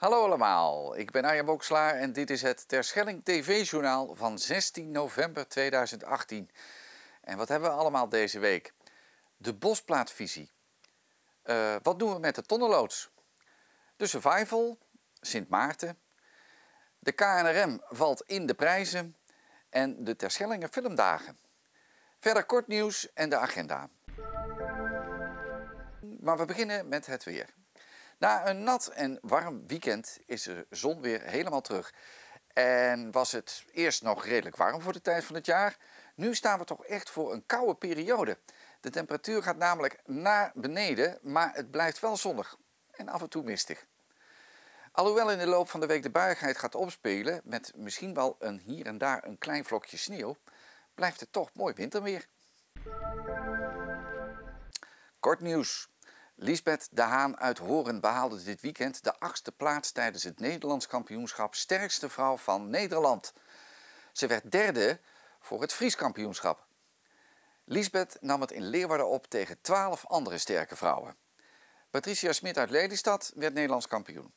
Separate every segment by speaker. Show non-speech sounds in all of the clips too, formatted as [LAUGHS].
Speaker 1: Hallo allemaal, ik ben Arjan Bokselaar en dit is het Terschelling TV-journaal van 16 november 2018. En wat hebben we allemaal deze week? De bosplaatvisie. Uh, wat doen we met de tonnenloods? De survival, Sint Maarten. De KNRM valt in de prijzen. En de Terschellingen filmdagen. Verder kort nieuws en de agenda. Maar we beginnen met het weer. Na een nat en warm weekend is de zon weer helemaal terug. En was het eerst nog redelijk warm voor de tijd van het jaar. Nu staan we toch echt voor een koude periode. De temperatuur gaat namelijk naar beneden, maar het blijft wel zonnig en af en toe mistig. Alhoewel in de loop van de week de buigheid gaat opspelen, met misschien wel een hier en daar een klein vlokje sneeuw, blijft het toch mooi winterweer. Kort nieuws. Lisbeth de Haan uit Horen behaalde dit weekend de achtste plaats tijdens het Nederlands kampioenschap Sterkste Vrouw van Nederland. Ze werd derde voor het Fries kampioenschap. Lisbeth nam het in Leeuwarden op tegen twaalf andere sterke vrouwen. Patricia Smit uit Lelystad werd Nederlands kampioen.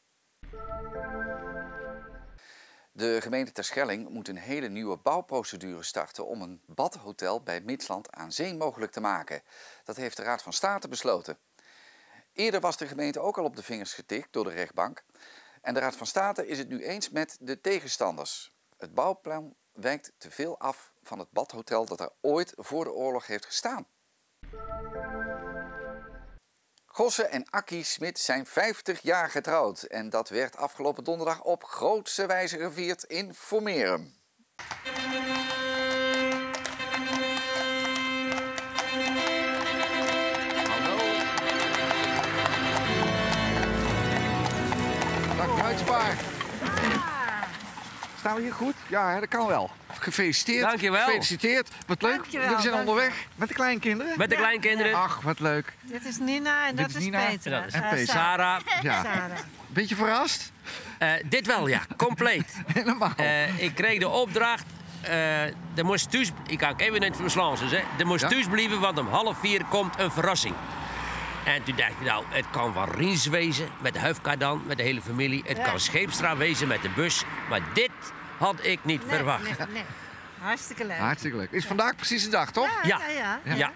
Speaker 1: De gemeente Terschelling moet een hele nieuwe bouwprocedure starten om een badhotel bij Midsland aan zee mogelijk te maken. Dat heeft de Raad van State besloten. Eerder was de gemeente ook al op de vingers getikt door de rechtbank. En de Raad van State is het nu eens met de tegenstanders. Het bouwplan wijkt te veel af van het badhotel dat er ooit voor de oorlog heeft gestaan. Gosse en Akkie Smit zijn 50 jaar getrouwd en dat werd afgelopen donderdag op grootse wijze gevierd in Formerum. Dag Bruidspaar. Staan we hier goed? Ja, dat kan wel. Gefeliciteerd.
Speaker 2: Dankjewel.
Speaker 1: Gefeliciteerd. Wat leuk.
Speaker 3: Dankjewel,
Speaker 1: Jullie zijn
Speaker 3: dankjewel.
Speaker 1: onderweg met de kleinkinderen?
Speaker 2: Met de kleinkinderen.
Speaker 1: Ach, wat leuk.
Speaker 3: Dit is Nina en
Speaker 1: Dit
Speaker 3: dat
Speaker 1: is Nina
Speaker 3: Petra.
Speaker 2: en dat is
Speaker 3: Eh,
Speaker 1: Petra.
Speaker 2: Sarah.
Speaker 1: Ja.
Speaker 3: Sarah.
Speaker 1: Beetje verrast?
Speaker 2: Eh, dit wel, ja. Compleet. [LAUGHS]
Speaker 1: Helemaal.
Speaker 2: Eh, ik kreeg de opdracht. eh er moest thuis, ik kan even in het Verslands, hè. Er moest
Speaker 1: Ja?
Speaker 2: thuis blijven, want om half vier komt een verrassing. En toen dacht ik, nou, het kan van Riens wezen, met de Huifka dan, met de hele familie. Het
Speaker 3: Ja.
Speaker 2: kan Scheepstra wezen met de bus. Maar dit had ik niet
Speaker 3: Nee,
Speaker 2: verwacht.
Speaker 3: Nee, nee. Hartstikke leuk.
Speaker 1: Hartstikke leuk. Is vandaag precies de dag, toch?
Speaker 2: Ja.
Speaker 3: ja, ja.
Speaker 2: Ja.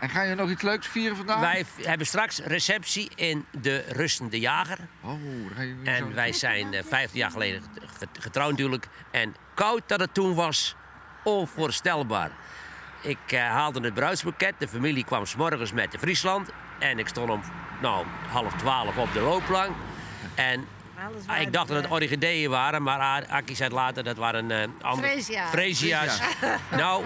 Speaker 1: En ga je nog iets leuks vieren vandaag?
Speaker 2: Wij hebben straks receptie in de Rustende Jager.
Speaker 1: Oh, daar ga je weer zo
Speaker 2: En wij zijn 15 jaar geleden get- getrouwd natuurlijk. En koud dat het toen was, onvoorstelbaar. Ik eh, haalde het bruidsboeket. De familie kwam s'morgens met de Friesland. En ik stond om nou, half twaalf op de loopplank. En ah, ik dacht dat het
Speaker 3: eh,
Speaker 2: orchideeën waren, maar A- Akkie zei later dat waren eh andere...
Speaker 3: Freesia's. [LAUGHS]
Speaker 2: Nou,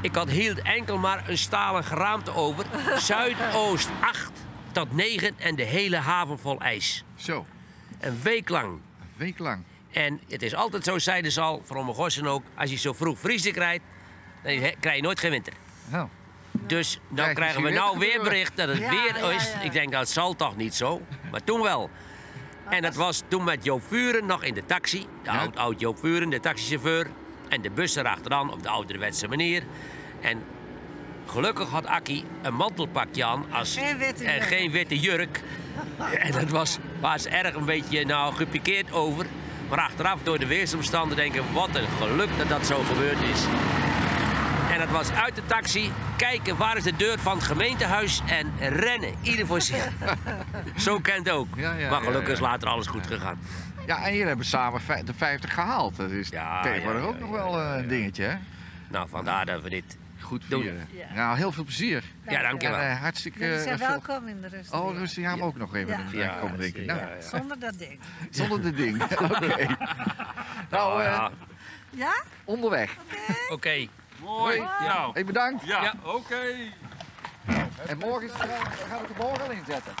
Speaker 2: ik had heel enkel maar een stalen geraamte over. Zuidoost 8 tot 9 en de hele haven vol ijs.
Speaker 1: Zo,
Speaker 2: Een week lang.
Speaker 1: een week lang.
Speaker 2: En het is altijd zo, zeiden ze al, van mijn gossen ook, als je zo vroeg vriezen krijgt, dan krijg je nooit geen winter.
Speaker 1: Nou,
Speaker 2: Dus dan
Speaker 1: Krijg je
Speaker 2: krijgen we nou
Speaker 1: weer
Speaker 2: bericht dat het
Speaker 3: Ja,
Speaker 2: weer is.
Speaker 3: ja.
Speaker 2: Ik denk, dat zal toch niet zo. Maar toen wel. En dat was toen met Joop Vuren nog in de taxi. De
Speaker 1: Ja.
Speaker 2: oud, oud Joop Vuren, de taxichauffeur. En de bus erachteraan op de ouderwetse manier. En gelukkig had Akkie een mantelpakje aan als,
Speaker 3: Geen witte
Speaker 2: en
Speaker 3: jurk.
Speaker 2: geen witte jurk. [LAUGHS] En dat was, waar ze erg een beetje nou, gepikeerd over. Maar achteraf door de weersomstanden denken, wat een geluk dat dat zo gebeurd is. En dat was uit de taxi, kijken waar is de deur van het gemeentehuis en rennen. Ieder voor zich. [LAUGHS] Zo kent ook.
Speaker 1: Ja, ja,
Speaker 2: maar gelukkig
Speaker 1: ja,
Speaker 2: is later alles goed gegaan.
Speaker 1: ja, en jullie hebben samen de 50 gehaald. Dat is
Speaker 2: Ja,
Speaker 1: tegenwoordig
Speaker 2: ja,
Speaker 1: ook nog
Speaker 2: ja,
Speaker 1: wel een
Speaker 2: ja.
Speaker 1: dingetje, hè?
Speaker 2: Nou, vandaar dat we dit...
Speaker 1: Goed
Speaker 2: Doen.
Speaker 1: vieren.
Speaker 3: Ja.
Speaker 1: Nou, heel veel plezier.
Speaker 2: Ja, dankjewel.
Speaker 1: En, eh, hartstikke
Speaker 3: Jullie zijn
Speaker 1: eh, veel...
Speaker 3: welkom in de rust.
Speaker 1: Oh, rustig, ja, maar ook nog even
Speaker 3: Ja.
Speaker 2: Ja,
Speaker 1: komen, denk ik. Nou,
Speaker 2: ja.
Speaker 3: Zonder dat ding.
Speaker 1: zonder de ding. [LAUGHS] Oké. [LAUGHS] Nou,
Speaker 2: Oh,
Speaker 1: eh,
Speaker 2: ja.
Speaker 3: Ja?
Speaker 1: onderweg.
Speaker 2: Oké.
Speaker 4: Mooi. Nou,
Speaker 1: Hey, bedankt.
Speaker 4: ja,
Speaker 2: Ja.
Speaker 4: oké.
Speaker 1: En morgen gaan we het er morgen al inzetten.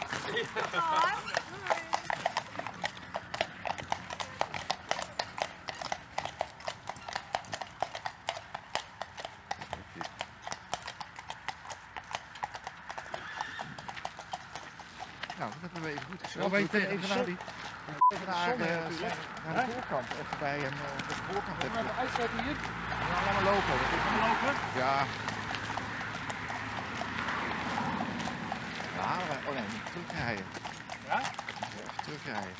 Speaker 1: Nou, dat hebben we even goed gezien.
Speaker 4: Ja,
Speaker 1: we kunnen even naar die... Even naar,
Speaker 4: natuurlijk.
Speaker 1: naar de voorkant. Even bij hem eh, de voorkant.
Speaker 4: De uitzetten hier.
Speaker 1: We gaan allemaal lopen. Is
Speaker 4: lopen?
Speaker 1: Ja. Oh nee, terugrijden.
Speaker 4: Ja?
Speaker 1: Even terugrijden.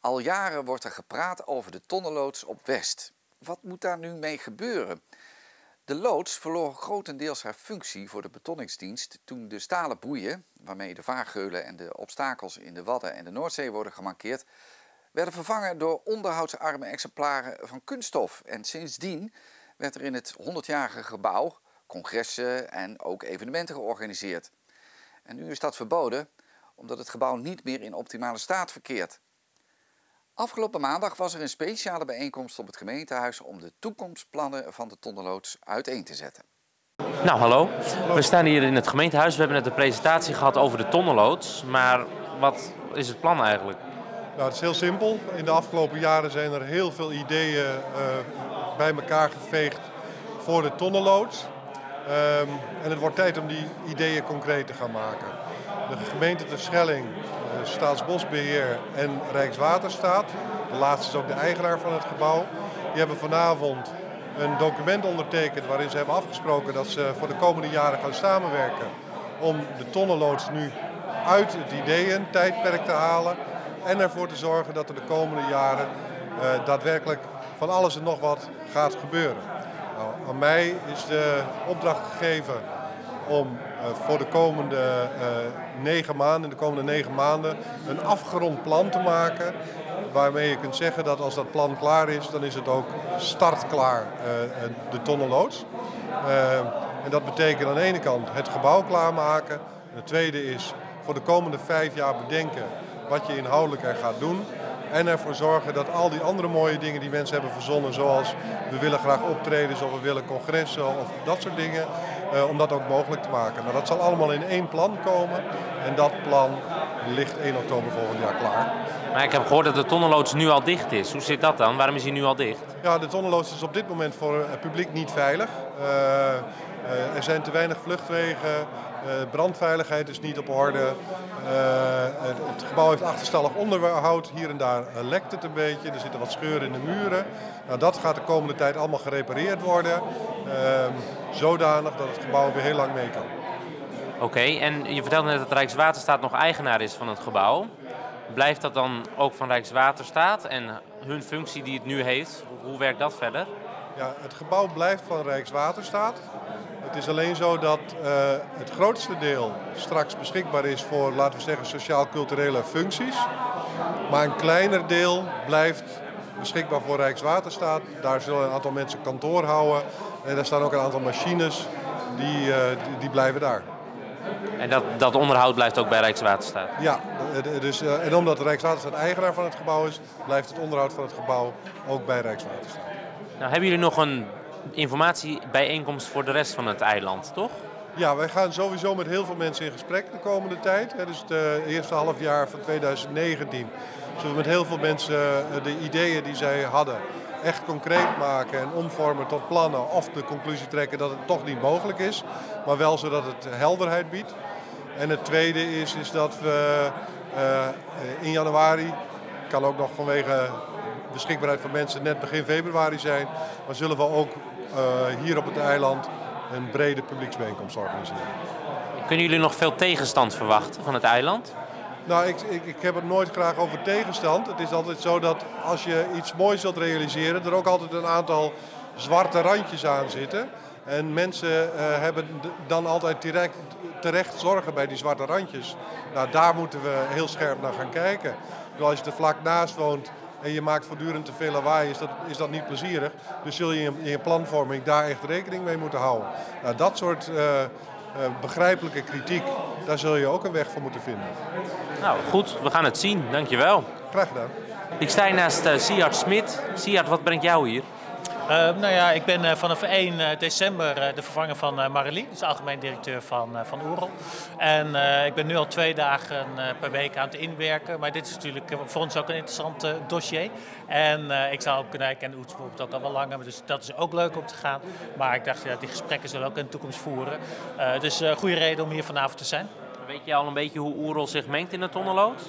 Speaker 1: Al jaren wordt er gepraat over de tonnenloods op West. Wat moet daar nu mee gebeuren? De loods verloor grotendeels haar functie voor de betonningsdienst toen de stalen boeien, waarmee de vaargeulen en de obstakels in de Wadden en de Noordzee worden gemankeerd, werden vervangen door onderhoudsarme exemplaren van kunststof. En sindsdien werd er in het 100-jarige gebouw congressen en ook evenementen georganiseerd. En nu is dat verboden omdat het gebouw niet meer in optimale staat verkeert. Afgelopen maandag was er een speciale bijeenkomst op het gemeentehuis om de toekomstplannen van de tonnenloods uiteen te zetten.
Speaker 4: Nou, hallo. We staan hier in het gemeentehuis. We hebben net een presentatie gehad over de tonnenloods. Maar wat is het plan eigenlijk?
Speaker 5: Nou, het is heel simpel. In de afgelopen jaren zijn er heel veel ideeën uh, bij elkaar geveegd voor de tonnenloods. Um, en het wordt tijd om die ideeën concreet te gaan maken. De gemeente Terschelling, Staatsbosbeheer en Rijkswaterstaat, de laatste is ook de eigenaar van het gebouw, die hebben vanavond een document ondertekend waarin ze hebben afgesproken dat ze voor de komende jaren gaan samenwerken om de tonnenloods nu uit het ideeën tijdperk te halen en ervoor te zorgen dat er de komende jaren uh, daadwerkelijk van alles en nog wat gaat gebeuren. Nou, aan mij is de opdracht gegeven om uh, voor de komende uh, negen maanden, de komende negen maanden, een afgerond plan te maken. Waarmee je kunt zeggen dat als dat plan klaar is, dan is het ook startklaar, de tonnenloods. en dat betekent aan de ene kant het gebouw klaarmaken. En de tweede is voor de komende vijf jaar bedenken wat je inhoudelijk er gaat doen. En ervoor zorgen dat al die andere mooie dingen die mensen hebben verzonnen, zoals we willen graag optreden, of we willen congressen of dat soort dingen, uh, om dat ook mogelijk te maken. Nou, dat zal allemaal in één plan komen en dat plan ligt 1 oktober volgend jaar klaar.
Speaker 4: Maar ik heb gehoord dat de tonnenloods nu al dicht is. Hoe zit dat dan? Waarom is hij nu al dicht?
Speaker 5: Ja, de tonnenloods is op dit moment voor het publiek niet veilig. Uh, uh, er zijn te weinig vluchtwegen. Uh, brandveiligheid is niet op orde. Het, het, gebouw heeft achterstallig onderhoud. Hier en daar lekt het een beetje. Er zitten wat scheuren in de muren. Nou, dat gaat de komende tijd allemaal gerepareerd worden. Ehm, zodanig dat het gebouw weer heel lang mee kan.
Speaker 4: Oké, en je vertelde net dat Rijkswaterstaat nog eigenaar is van het gebouw. Blijft dat dan ook van Rijkswaterstaat en hun functie die het nu heeft? Hoe werkt dat verder?
Speaker 5: Ja, het gebouw blijft van Rijkswaterstaat. Het is alleen zo dat uh, het grootste deel straks beschikbaar is voor, laten we zeggen, sociaal-culturele functies. Maar een kleiner deel blijft beschikbaar voor Rijkswaterstaat. Daar zullen een aantal mensen kantoor houden. En er staan ook een aantal machines, die, uh, die, die, blijven daar.
Speaker 4: En dat, dat onderhoud blijft ook bij Rijkswaterstaat?
Speaker 5: Ja, dus, uh, en omdat Rijkswaterstaat eigenaar van het gebouw is, blijft het onderhoud van het gebouw ook bij Rijkswaterstaat.
Speaker 4: Nou, hebben jullie nog een informatiebijeenkomst voor de rest van het eiland, toch?
Speaker 5: Ja, wij gaan sowieso met heel veel mensen in gesprek de komende tijd. Dus het eerste half jaar van 2019 zullen we met heel veel mensen de ideeën die zij hadden echt concreet maken en omvormen tot plannen of de conclusie trekken dat het toch niet mogelijk is, maar wel zodat het helderheid biedt. En het tweede is, is dat we uh, in januari, kan ook nog vanwege beschikbaarheid van mensen net begin februari zijn, maar zullen we ook uh, hier op het eiland een brede publieksbijeenkomst organiseren.
Speaker 4: Kunnen jullie nog veel tegenstand verwachten van het eiland?
Speaker 5: Nou, ik, ik, ik, heb het nooit graag over tegenstand. Het is altijd zo dat als je iets moois wilt realiseren, er ook altijd een aantal zwarte randjes aan zitten. En mensen uh, hebben dan altijd direct, terecht zorgen bij die zwarte randjes. Nou, daar moeten we heel scherp naar gaan kijken. Als je er vlak naast woont en je maakt voortdurend te veel lawaai, is dat, is dat niet plezierig. Dus zul je in je planvorming daar echt rekening mee moeten houden. Nou, dat soort uh, begrijpelijke kritiek, daar zul je ook een weg voor moeten vinden.
Speaker 4: Nou, goed, we gaan het zien. Dankjewel.
Speaker 5: Graag gedaan.
Speaker 4: Ik sta hier naast uh, Siart Smit. Siart, wat brengt jou hier?
Speaker 6: Uh, nou ja, ik ben uh, vanaf 1 december uh, de vervanger van uh, Marilie, dus algemeen directeur van, van Oerol. En ik ben nu al twee dagen per week aan het inwerken, maar dit is natuurlijk voor ons ook een interessant dossier. En ik zou ook kijken, en Oets bijvoorbeeld ook al wel langer, dus dat is ook leuk om te gaan. Maar ik dacht, ja, die gesprekken zullen ook in de toekomst voeren. dus goede reden om hier vanavond te zijn.
Speaker 4: Weet je al een beetje hoe Oerol zich mengt in de tonnenloods?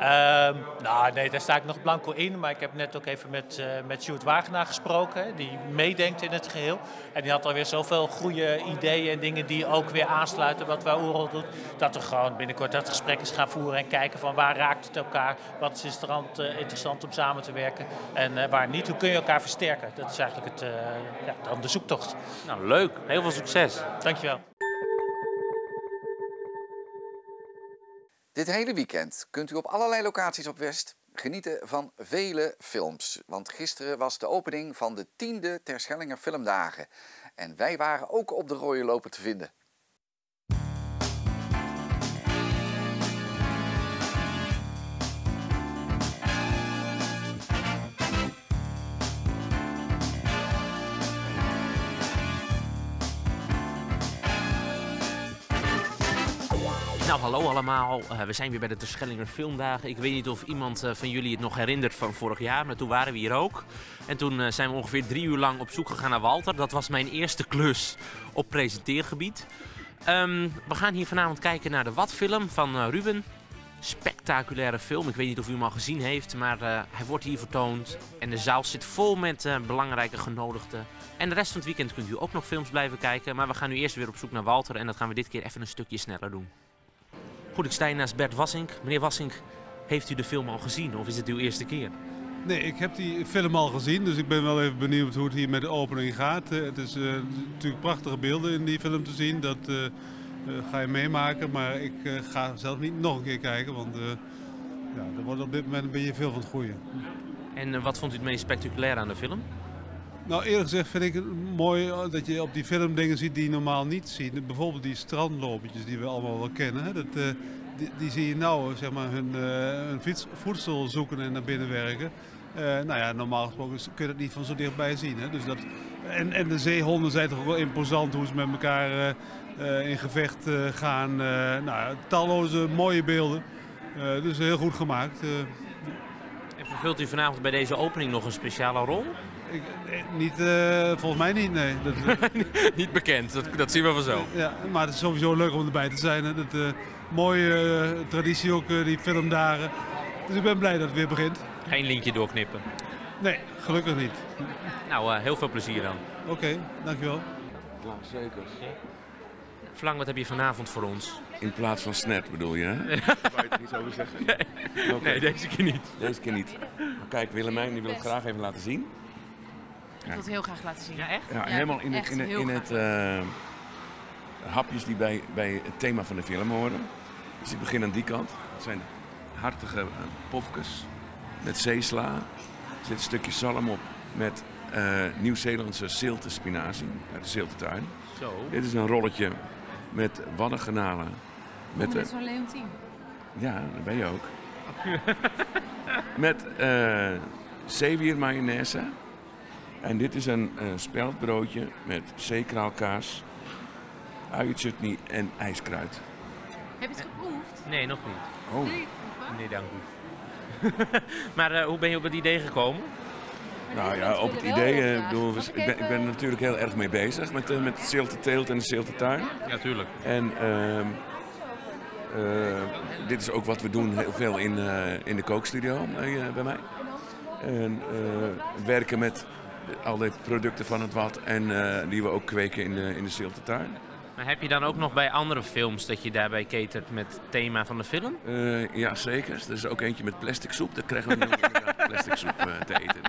Speaker 6: Ehm, nou, nee, daar sta ik nog blanco in. Maar ik heb net ook even met, uh, met Sjoerd Wagenaar gesproken, die meedenkt in het geheel. En die had alweer zoveel goede ideeën en dingen die ook weer aansluiten wat wij Oerol doet. Dat we gewoon binnenkort dat gesprek eens gaan voeren en kijken van waar raakt het elkaar. Wat is interessant, uh, interessant om samen te werken en uh, waar niet. Hoe kun je elkaar versterken? Dat is eigenlijk het, ja, dan de zoektocht.
Speaker 7: Nou, leuk. Heel veel succes.
Speaker 6: Dankjewel.
Speaker 1: Dit hele weekend kunt u op allerlei locaties op West genieten van vele films. Want gisteren was de opening van de tiende Terschellinger Filmdagen. En wij waren ook op de rode loper te vinden.
Speaker 4: Nou, hallo allemaal. Uh, we zijn weer bij de Terschellinger Filmdagen. Ik weet niet of iemand uh, van jullie het nog herinnert van vorig jaar, maar toen waren we hier ook. En toen uh, zijn we ongeveer drie uur lang op zoek gegaan naar Walter. Dat was mijn eerste klus op presenteergebied. Um, we gaan hier vanavond kijken naar de Wat-film van Ruben. Spectaculaire film. Ik weet niet of u hem al gezien heeft, maar hij wordt hier vertoond. En de zaal zit vol met belangrijke genodigden. En de rest van het weekend kunt u ook nog films blijven kijken. Maar we gaan nu eerst weer op zoek naar Walter en dat gaan we dit keer even een stukje sneller doen. Goed, ik sta hier naast Bert Wassink. Meneer Wassink, heeft u de film al gezien of is het uw eerste keer?
Speaker 8: Nee, ik heb die film al gezien, dus ik ben wel even benieuwd hoe het hier met de opening gaat. Uh, het is uh, natuurlijk prachtige beelden in die film te zien, dat uh, ga je meemaken. Maar ik ga zelf niet nog een keer kijken, want ja, er wordt op dit moment een beetje veel van het goede.
Speaker 4: En wat vond u het meest spectaculair aan de film?
Speaker 8: Nou, eerlijk gezegd vind ik het mooi dat je op die film dingen ziet die je normaal niet ziet. Bijvoorbeeld die strandlopertjes die we allemaal wel kennen. Dat, uh, die, zie je nou zeg maar, hun, uh, voedsel zoeken en naar binnen werken. Nou ja, normaal gesproken kun je dat niet van zo dichtbij zien. Hè? Dus dat, en, en de zeehonden zijn toch wel imposant hoe ze met elkaar in gevecht gaan. nou, talloze mooie beelden. dus heel goed gemaakt.
Speaker 4: En vervult u vanavond bij deze opening nog een speciale rol?
Speaker 8: Ik, niet, uh, volgens mij niet, nee. Dat, [LAUGHS]
Speaker 4: niet bekend, dat, dat zien we vanzelf.
Speaker 8: Ja, maar het is sowieso leuk om erbij te zijn. Hè. Dat, uh, mooie uh, traditie ook, die filmdagen. Dus ik ben blij dat het weer begint.
Speaker 4: Geen lintje doorknippen?
Speaker 8: Nee, gelukkig niet.
Speaker 4: Nou, heel veel plezier dan.
Speaker 8: Oké, okay, dankjewel.
Speaker 9: Ja, zeker.
Speaker 4: Verlang, wat heb je vanavond voor ons?
Speaker 9: In plaats van snet bedoel je, hè? [LAUGHS] Waar je het niet over zeggen?
Speaker 4: Nee. Okay. nee, deze keer niet.
Speaker 9: Deze keer niet. Maar kijk, Willemijn die wil het graag even laten zien.
Speaker 10: Ik wil het heel graag laten zien. Ja, echt?
Speaker 9: Ja, helemaal in het, in, het, in het uh, hapjes die bij, bij het thema van de film horen. Dus ik begin aan die kant. Het zijn hartige uh, pofkes met zeesla. Er zit een stukje zalm op met uh, Nieuw-Zeelandse zilte spinazie uit de ziltetuin.
Speaker 4: Zo.
Speaker 9: Dit is een rolletje met waddengenalen.
Speaker 10: Met, met zo'n Leontien.
Speaker 9: Ja, daar ben je ook. [LAUGHS] met uh, zeewier mayonaise. En dit is een, een speldbroodje met zeekraalkaas, uienchutney en ijskruid.
Speaker 10: Heb je het geproefd?
Speaker 4: Nee, nog niet.
Speaker 9: Oh.
Speaker 10: Nee,
Speaker 4: nee dank u. [LAUGHS] maar uh, hoe ben je op het idee gekomen?
Speaker 9: Nou ja, op het idee, uh, bedoel, ik, ben, ik ben natuurlijk heel erg mee bezig met, uh, met de zilteteelt en de ziltetuin.
Speaker 4: Ja, tuurlijk.
Speaker 9: En uh, dit is ook wat we doen heel veel in, in de kookstudio bij mij. En werken met al die producten van het wat en uh, die we ook kweken in de, in de.
Speaker 4: Maar heb je dan ook nog bij andere films dat je daarbij catert met het thema van de film?
Speaker 9: Uh, ja, zeker. Er is ook eentje met plastic soep. Daar krijgen we nu [LAUGHS] plastic soep uh, te eten.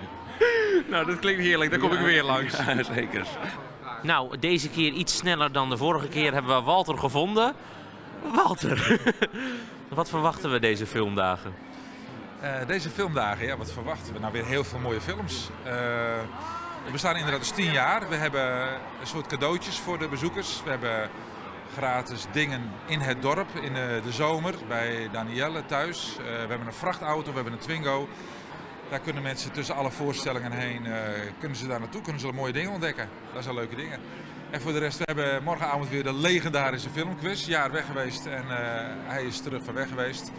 Speaker 9: [LAUGHS]
Speaker 4: nou, dat klinkt heerlijk. Daar kom
Speaker 9: ja,
Speaker 4: ik weer langs.
Speaker 9: Ja, zeker.
Speaker 4: Nou, deze keer iets sneller dan de vorige keer hebben we Walter gevonden. Walter, [LAUGHS] wat verwachten we deze filmdagen?
Speaker 11: Uh, deze filmdagen, ja, wat verwachten we? Nou, weer heel veel mooie films. Uh, we bestaan inderdaad dus tien jaar. We hebben een soort cadeautjes voor de bezoekers. We hebben gratis dingen in het dorp in de, de zomer bij Danielle thuis. We hebben een vrachtauto, we hebben een Twingo. Daar kunnen mensen tussen alle voorstellingen heen, kunnen ze daar naartoe, kunnen ze mooie dingen ontdekken. Dat zijn leuke dingen. En voor de rest, we hebben morgenavond weer de legendarische filmquiz. Jaar weg geweest en hij is terug van weg geweest.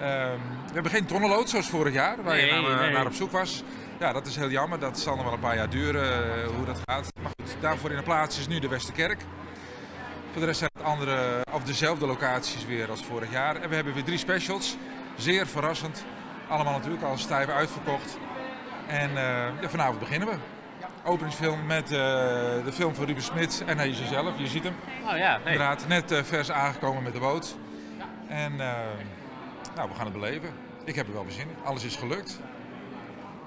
Speaker 11: Um, we hebben geen tonnenlood zoals vorig jaar, waar
Speaker 4: nee,
Speaker 11: je naar,
Speaker 4: nee.
Speaker 11: naar, op zoek was. Ja, dat is heel jammer. Dat zal nog wel een paar jaar duren uh, hoe dat gaat. Maar goed, daarvoor in de plaats is nu de Westerkerk. Voor de rest zijn het andere, of dezelfde locaties weer als vorig jaar. En we hebben weer drie specials. Zeer verrassend. Allemaal natuurlijk al stijf uitverkocht. En uh, ja, vanavond beginnen we. Openingsfilm met uh, de film van Ruben Smit en hij is zelf. Je ziet hem.
Speaker 4: Oh ja.
Speaker 11: Inderdaad, net uh, vers aangekomen met de boot. En nou, we gaan het beleven. Ik heb er wel weer zin in. Alles is gelukt.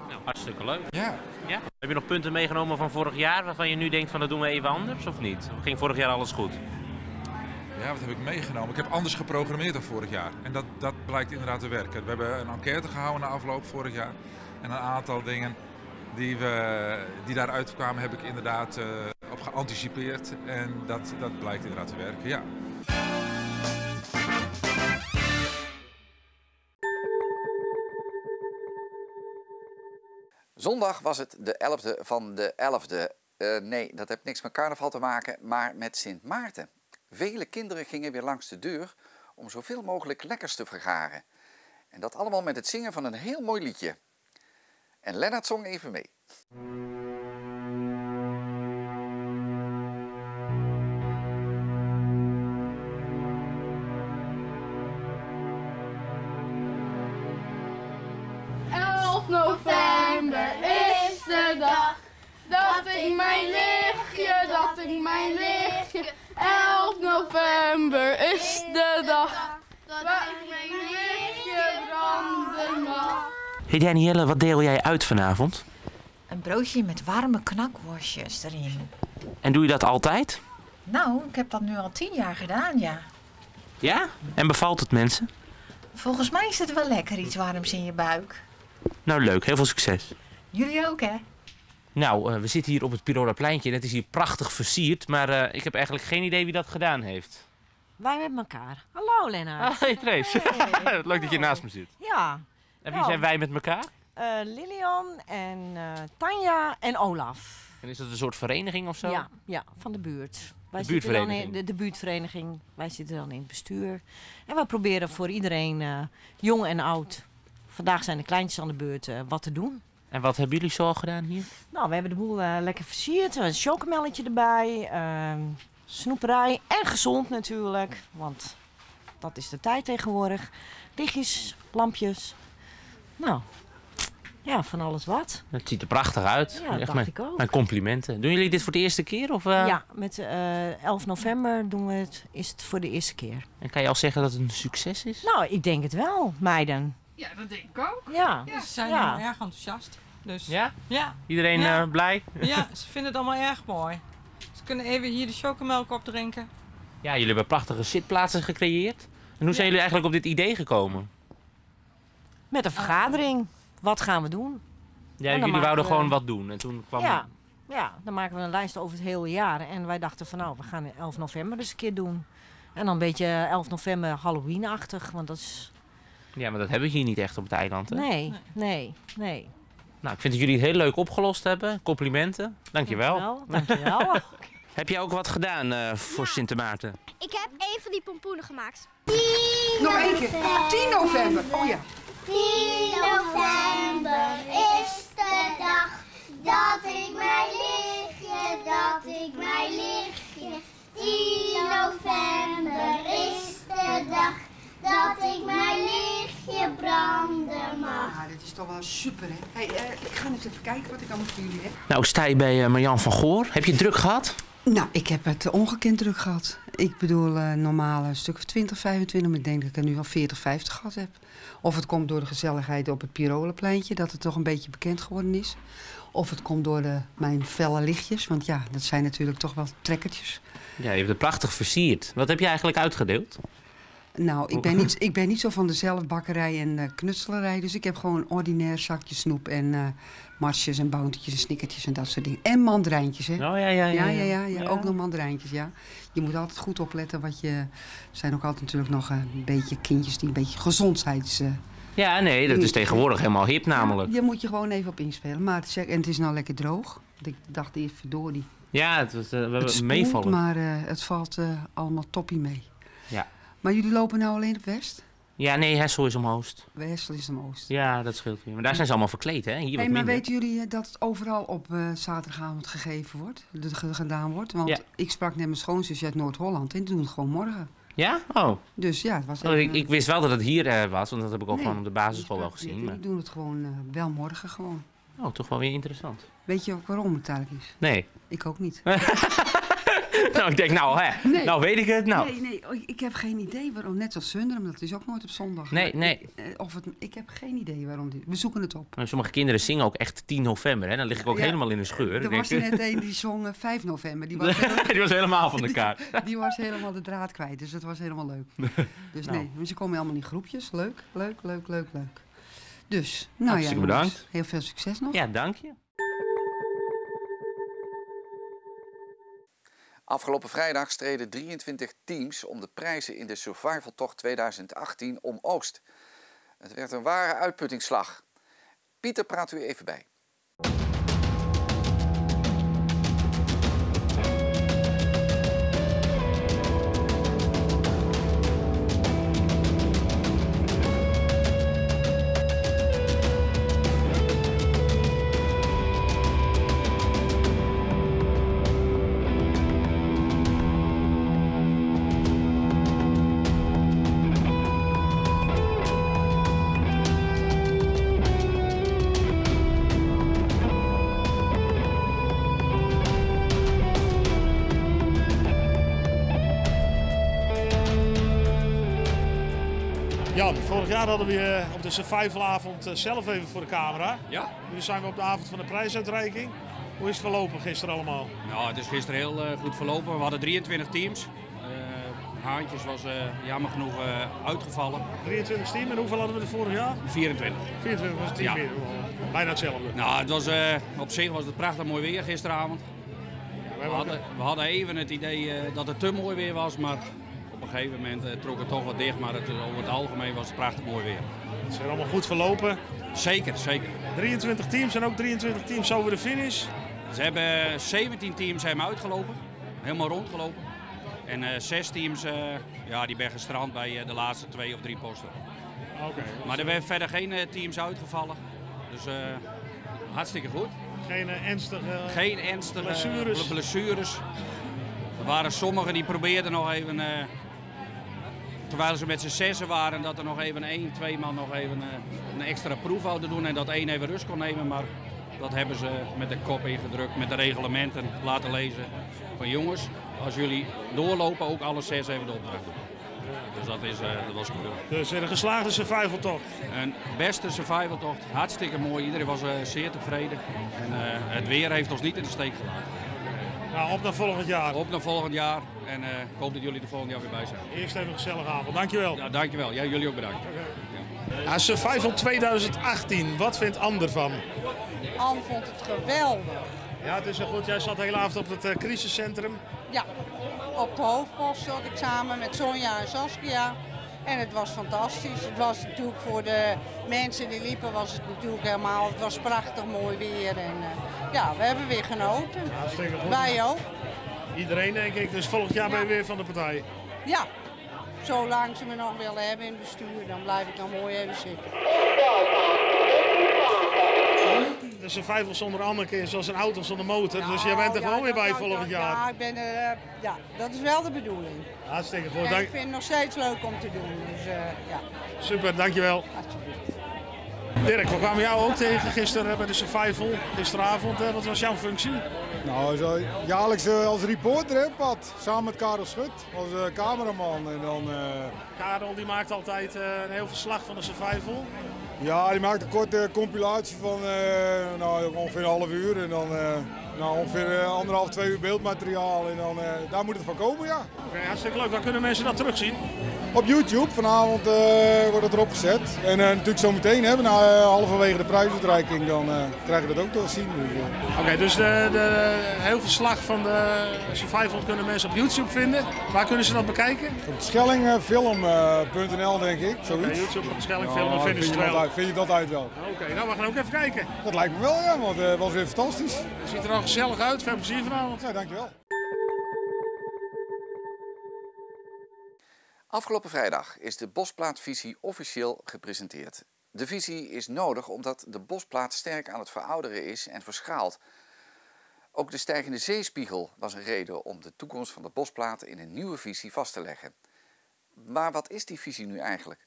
Speaker 4: Nou, hartstikke leuk.
Speaker 11: Ja.
Speaker 4: ja. Heb je nog punten meegenomen van vorig jaar waarvan je nu denkt van dat doen we even anders of niet? Of ging vorig jaar alles goed?
Speaker 11: Ja, wat heb ik meegenomen? Ik heb anders geprogrammeerd dan vorig jaar. En dat, dat blijkt inderdaad te werken. We hebben een enquête gehouden na afloop vorig jaar. En een aantal dingen die, we, die daaruit kwamen heb ik inderdaad uh, op geanticipeerd. En dat, dat blijkt inderdaad te werken, ja.
Speaker 1: Zondag was het de 11e van de 11e. Uh, nee, dat heeft niks met carnaval te maken, maar met Sint Maarten. Vele kinderen gingen weer langs de deur om zoveel mogelijk lekkers te vergaren. En dat allemaal met het zingen van een heel mooi liedje. En Lennart zong even mee.
Speaker 4: Hey Danielle, wat deel jij uit vanavond?
Speaker 12: Een broodje met warme knakworstjes erin.
Speaker 4: En doe je dat altijd?
Speaker 12: Nou, ik heb dat nu al tien jaar gedaan, ja.
Speaker 4: Ja? En bevalt het mensen?
Speaker 12: Volgens mij is het wel lekker, iets warms in je buik.
Speaker 4: Nou, leuk. Heel veel succes.
Speaker 12: Jullie ook, hè?
Speaker 4: Nou, uh, we zitten hier op het Pirolapleintje en het is hier prachtig versierd. Maar uh, ik heb eigenlijk geen idee wie dat gedaan heeft.
Speaker 13: Wij met elkaar. Hallo, Lennart.
Speaker 4: Ah, hey, Trace. Hey. [LAUGHS] leuk dat je naast me zit.
Speaker 13: Ja.
Speaker 4: En wie zijn wij met elkaar?
Speaker 13: Uh, Lilian en Tanja en Olaf.
Speaker 4: En is dat een soort vereniging of zo?
Speaker 13: Ja, ja van de buurt.
Speaker 4: Wij de buurtvereniging?
Speaker 13: In, de, de, buurtvereniging. Wij zitten dan in het bestuur. En wij proberen voor iedereen, jong en oud, vandaag zijn de kleintjes aan de beurt wat te doen.
Speaker 4: En wat hebben jullie zo al gedaan hier?
Speaker 13: Nou, we hebben de boel lekker versierd. Een chocomelletje erbij. Uh, snoeperij. En gezond natuurlijk. Want dat is de tijd tegenwoordig. Lichtjes, lampjes. Nou, ja, van alles wat.
Speaker 4: Het ziet er prachtig uit.
Speaker 13: Ja, Echt
Speaker 4: mijn,
Speaker 13: ik ook.
Speaker 4: Mijn complimenten. Doen jullie dit voor de eerste keer? Of,
Speaker 13: Ja, met 11 november doen we het, is het voor de eerste keer.
Speaker 4: En kan je al zeggen dat het een succes is?
Speaker 13: Nou, ik denk het wel, meiden.
Speaker 14: Ja, dat denk ik ook.
Speaker 13: Ja.
Speaker 10: ja ze zijn
Speaker 13: ja.
Speaker 10: helemaal erg enthousiast. Dus,
Speaker 4: ja?
Speaker 10: Ja.
Speaker 4: Iedereen
Speaker 10: ja.
Speaker 4: Uh, blij?
Speaker 10: Ja, [LAUGHS] ze vinden het allemaal erg mooi. Ze kunnen even hier de chocomelk opdrinken.
Speaker 4: Ja, jullie hebben prachtige zitplaatsen gecreëerd. En hoe zijn jullie eigenlijk op dit idee gekomen?
Speaker 13: Met een vergadering. Wat gaan we doen?
Speaker 4: Ja, jullie wouden we... gewoon wat doen. En toen kwam...
Speaker 13: Ja. ja, dan maken we een lijst over het hele jaar. En wij dachten van nou, we gaan 11 november eens een keer doen. En dan een beetje 11 november Halloween-achtig. Want dat is
Speaker 4: ja, maar dat hebben we hier niet echt op het eiland, hè?
Speaker 13: Nee, nee, nee.
Speaker 4: Nou, ik vind dat jullie het heel leuk opgelost hebben. Complimenten. Dankjewel.
Speaker 13: Dankjewel. dankjewel. [LAUGHS]
Speaker 4: heb jij ook wat gedaan uh, voor ja. Sint Maarten?
Speaker 15: Ik heb een van die pompoenen gemaakt.
Speaker 16: 10 Nog één keer. 10 november. Oh ja.
Speaker 17: 10 november is de dag dat ik mijn lichtje, dat ik mijn lichtje. 10 november is de dag dat ik mijn lichtje branden mag.
Speaker 16: Ja, dit is toch wel super, hè? Hey, uh, ik ga eens even kijken wat ik allemaal voor jullie heb.
Speaker 4: Nou, sta je bij uh, Marjan van Goor. Heb je het druk gehad?
Speaker 16: Nou, ik heb het ongekend druk gehad. Ik bedoel, uh, normaal een stuk of 20, 25, maar ik denk dat ik er nu al 40, 50 gehad heb. Of het komt door de gezelligheid op het Pirolenpleintje, dat het toch een beetje bekend geworden is. Of het komt door de, mijn felle lichtjes, want ja, dat zijn natuurlijk toch wel trekkertjes.
Speaker 4: Ja, je hebt het prachtig versierd. Wat heb je eigenlijk uitgedeeld?
Speaker 16: Nou, ik ben, niet, ik ben niet zo van de zelfbakkerij en uh, knutselarij. Dus ik heb gewoon ordinair zakjes snoep en uh, marsjes en bountytjes en snickertjes en dat soort dingen. En mandarijntjes, hè?
Speaker 4: Oh, ja, ja, ja.
Speaker 16: Ja, ja, ja, ja. ook nog mandarijntjes, ja. Je moet altijd goed opletten wat je... Er zijn ook altijd natuurlijk nog een beetje kindjes die een beetje gezondheids... Uh,
Speaker 4: ja, nee, dat is tegenwoordig helemaal hip namelijk.
Speaker 16: Ja, je moet je gewoon even op inspelen. Maar het is, en het is nou lekker droog. Ik dacht eerst verdorie.
Speaker 4: Ja, het, was, we hebben
Speaker 16: het spoelt,
Speaker 4: meevallen.
Speaker 16: maar het valt allemaal toppie mee.
Speaker 4: Ja.
Speaker 16: Maar jullie lopen nou alleen op West?
Speaker 4: Ja, nee, Hessel is omhoost.
Speaker 16: Wessel is de mooist.
Speaker 4: Ja, dat scheelt weer. Maar daar zijn ze allemaal verkleed, hè? Hier wat
Speaker 16: Hey, maar weten jullie eh, dat het overal op eh, zaterdagavond gegeven wordt? Dat ge- gedaan wordt? Want
Speaker 4: Ja.
Speaker 16: ik sprak net mijn schoonzus uit Noord-Holland en die doen het gewoon morgen.
Speaker 4: Ja? Oh.
Speaker 16: Dus ja, het was
Speaker 4: Oh, ik, wist wel dat het hier eh, was, want dat heb ik ook
Speaker 16: Nee,
Speaker 4: gewoon op de basisschool wel
Speaker 16: Die,
Speaker 4: gezien.
Speaker 16: die
Speaker 4: Maar...
Speaker 16: doen het gewoon wel morgen gewoon.
Speaker 4: Oh, toch wel weer interessant.
Speaker 16: Weet je ook waarom het eigenlijk is?
Speaker 4: Nee.
Speaker 16: Ik ook niet. [LAUGHS] [LAUGHS]
Speaker 4: nou, ik denk, nou, hè.
Speaker 16: Nee.
Speaker 4: Nou, weet ik het. Nou.
Speaker 16: Nee, nee, oh, ik- heb geen idee waarom. Net als Sundrum, dat is ook nooit op zondag.
Speaker 4: Nee, nee.
Speaker 16: ik- eh, Of het, ik heb geen idee waarom. Die, we zoeken het op.
Speaker 4: Maar sommige kinderen zingen ook echt 10 november, hè? Dan lig ik ook
Speaker 16: Ja,
Speaker 4: helemaal in een scheur.
Speaker 16: Er was er net een die zong eh, 5 november. Die was, [LAUGHS] helemaal,
Speaker 4: Die was helemaal van de kaart.
Speaker 16: Die, [LAUGHS] die was helemaal de draad kwijt, dus dat was helemaal leuk. Dus
Speaker 4: Nou.
Speaker 16: nee, maar ze komen allemaal in groepjes. Leuk, leuk, leuk, leuk, leuk. Dus, nou
Speaker 4: Hartstikke
Speaker 16: ja, jongens,
Speaker 4: bedankt.
Speaker 16: heel veel succes nog.
Speaker 4: Ja, dank je.
Speaker 1: Afgelopen vrijdag streden 23 teams om de prijzen in de Survival Tocht 2018 om Oost. Het werd een ware uitputtingsslag. Pieter praat u even bij.
Speaker 18: Jaar hadden we eh, op de survivalavond eh, zelf even voor de camera.
Speaker 19: Ja.
Speaker 18: Nu zijn we op de avond van de prijsuitreiking. Hoe is het verlopen gisteren allemaal?
Speaker 19: Nou, het is gisteren heel eh, goed verlopen. We hadden 23 teams. Haantjes was jammer genoeg uitgevallen.
Speaker 18: 23 team en hoeveel hadden we er vorig jaar?
Speaker 19: 24.
Speaker 18: 24 was het team
Speaker 19: Ja.
Speaker 18: meer. Bijna hetzelfde.
Speaker 19: Nou, het was, op zich was het prachtig mooi weer gisteravond. We hadden, we hadden even het idee dat het te mooi weer was, maar op een gegeven moment eh, trok het toch wat dicht. Maar het, over het algemeen was het prachtig mooi weer.
Speaker 18: Het is weer allemaal goed verlopen.
Speaker 19: Zeker, zeker.
Speaker 18: 23 teams en ook 23 teams over de finish.
Speaker 19: Ze hebben 17 teams hebben uitgelopen, helemaal rondgelopen. En eh zes teams eh, ja, die ben gestrand bij eh, de laatste twee of drie posten.
Speaker 18: Oké.
Speaker 19: Maar er werden verder geen eh, teams uitgevallen. Dus eh, hartstikke goed.
Speaker 18: Geen eh, ernstige
Speaker 19: Geen ernstige
Speaker 18: blessures.
Speaker 19: ble- blessures. Er waren sommigen die probeerden nog even, eh, terwijl ze met z'n zessen waren, dat er nog even één, twee man nog even eh, een extra proef zouden doen en dat één even rust kon nemen. Maar dat hebben ze met de kop ingedrukt, met de reglementen laten lezen. Van jongens, als jullie doorlopen, ook alle zes even de opdracht doen. Dus dat, is, eh, dat was cool.
Speaker 18: Dus een geslaagde survival tocht.
Speaker 19: Een beste survival tocht, hartstikke mooi. Iedereen was eh, zeer tevreden. En eh, het weer heeft ons niet in de steek gelaten.
Speaker 18: Nou, op naar volgend jaar.
Speaker 19: Op naar volgend jaar. En eh, ik hoop dat jullie er volgend jaar weer bij zijn.
Speaker 18: Eerst even een gezellige avond. Dankjewel.
Speaker 19: Ja, dankjewel. Ja, jullie ook bedankt.
Speaker 18: Ja, survival 2018, wat vindt Ander van?
Speaker 20: Anne vond het geweldig.
Speaker 18: Ja, het is wel goed. Jij zat de hele avond op het eh, crisiscentrum.
Speaker 20: Ja, op de hoofdpost zat ik samen met Sonja en Saskia. En het was fantastisch. Het was natuurlijk voor de mensen die liepen, was het natuurlijk helemaal, het was prachtig mooi weer. En eh, ja, we hebben weer genoten.
Speaker 18: Hartstikke goed.
Speaker 20: Wij ook.
Speaker 18: Iedereen denk ik. Dus volgend jaar ben je weer van de partij.
Speaker 20: Ja, zolang ze me nog willen hebben in het bestuur, dan blijf ik dan mooi even zitten.
Speaker 18: De survival zonder Anneke is zoals een auto zonder motor. dus jij bent er
Speaker 20: ja,
Speaker 18: gewoon weer
Speaker 20: dat-
Speaker 18: bij
Speaker 20: dat-
Speaker 18: volgend
Speaker 20: dat-
Speaker 18: jaar.
Speaker 20: Ja, ik ben er, eh, ja, dat is wel de bedoeling.
Speaker 18: Hartstikke goed.
Speaker 20: En
Speaker 18: Dank-
Speaker 20: ik vind het nog steeds leuk om te doen. Dus eh, ja.
Speaker 18: Super, dankjewel. Dirk, we kwamen jou ook tegen gisteren bij de survival. Gisteravond, wat was jouw functie?
Speaker 8: Nou, zo jaarlijks eh, als reporter, hè, Pat. Samen met Karel Schut als eh, cameraman. En dan, eh,
Speaker 18: Karel die maakt altijd een heel verslag van de survival.
Speaker 8: ja, die maakt een korte compilatie van nou, ongeveer een half uur. En dan nou, ongeveer anderhalf, twee uur beeldmateriaal. En dan, daar moet het van komen, ja.
Speaker 18: Oké, hartstikke leuk. Waar kunnen mensen dat terugzien?
Speaker 8: Op YouTube, vanavond eh, wordt het erop gezet. En eh, natuurlijk zometeen, hè, na eh, halverwege de prijsuitreiking, dan krijgen we dat ook te zien.
Speaker 18: Oké, dus de, de, heel verslag van de survival kunnen mensen op YouTube vinden. Waar kunnen ze dat bekijken?
Speaker 8: Op schellingfilm.nl denk ik, zoiets.
Speaker 18: YouTube op Schellingfilm,
Speaker 8: Ja,
Speaker 18: vinden ze
Speaker 8: vind
Speaker 18: het
Speaker 8: je
Speaker 18: wel.
Speaker 8: uit- Vind je dat uit wel?
Speaker 18: Oké, nou we gaan ook even kijken.
Speaker 8: Dat lijkt me wel, ja, want het was weer fantastisch.
Speaker 18: Het ziet er al gezellig uit. Veel plezier vanavond.
Speaker 8: Ja, dankjewel.
Speaker 1: Afgelopen vrijdag is de Bosplaatvisie officieel gepresenteerd. De visie is nodig omdat de bosplaat sterk aan het verouderen is en verschaalt. Ook de stijgende zeespiegel was een reden om de toekomst van de bosplaat in een nieuwe visie vast te leggen. Maar wat is die visie nu eigenlijk?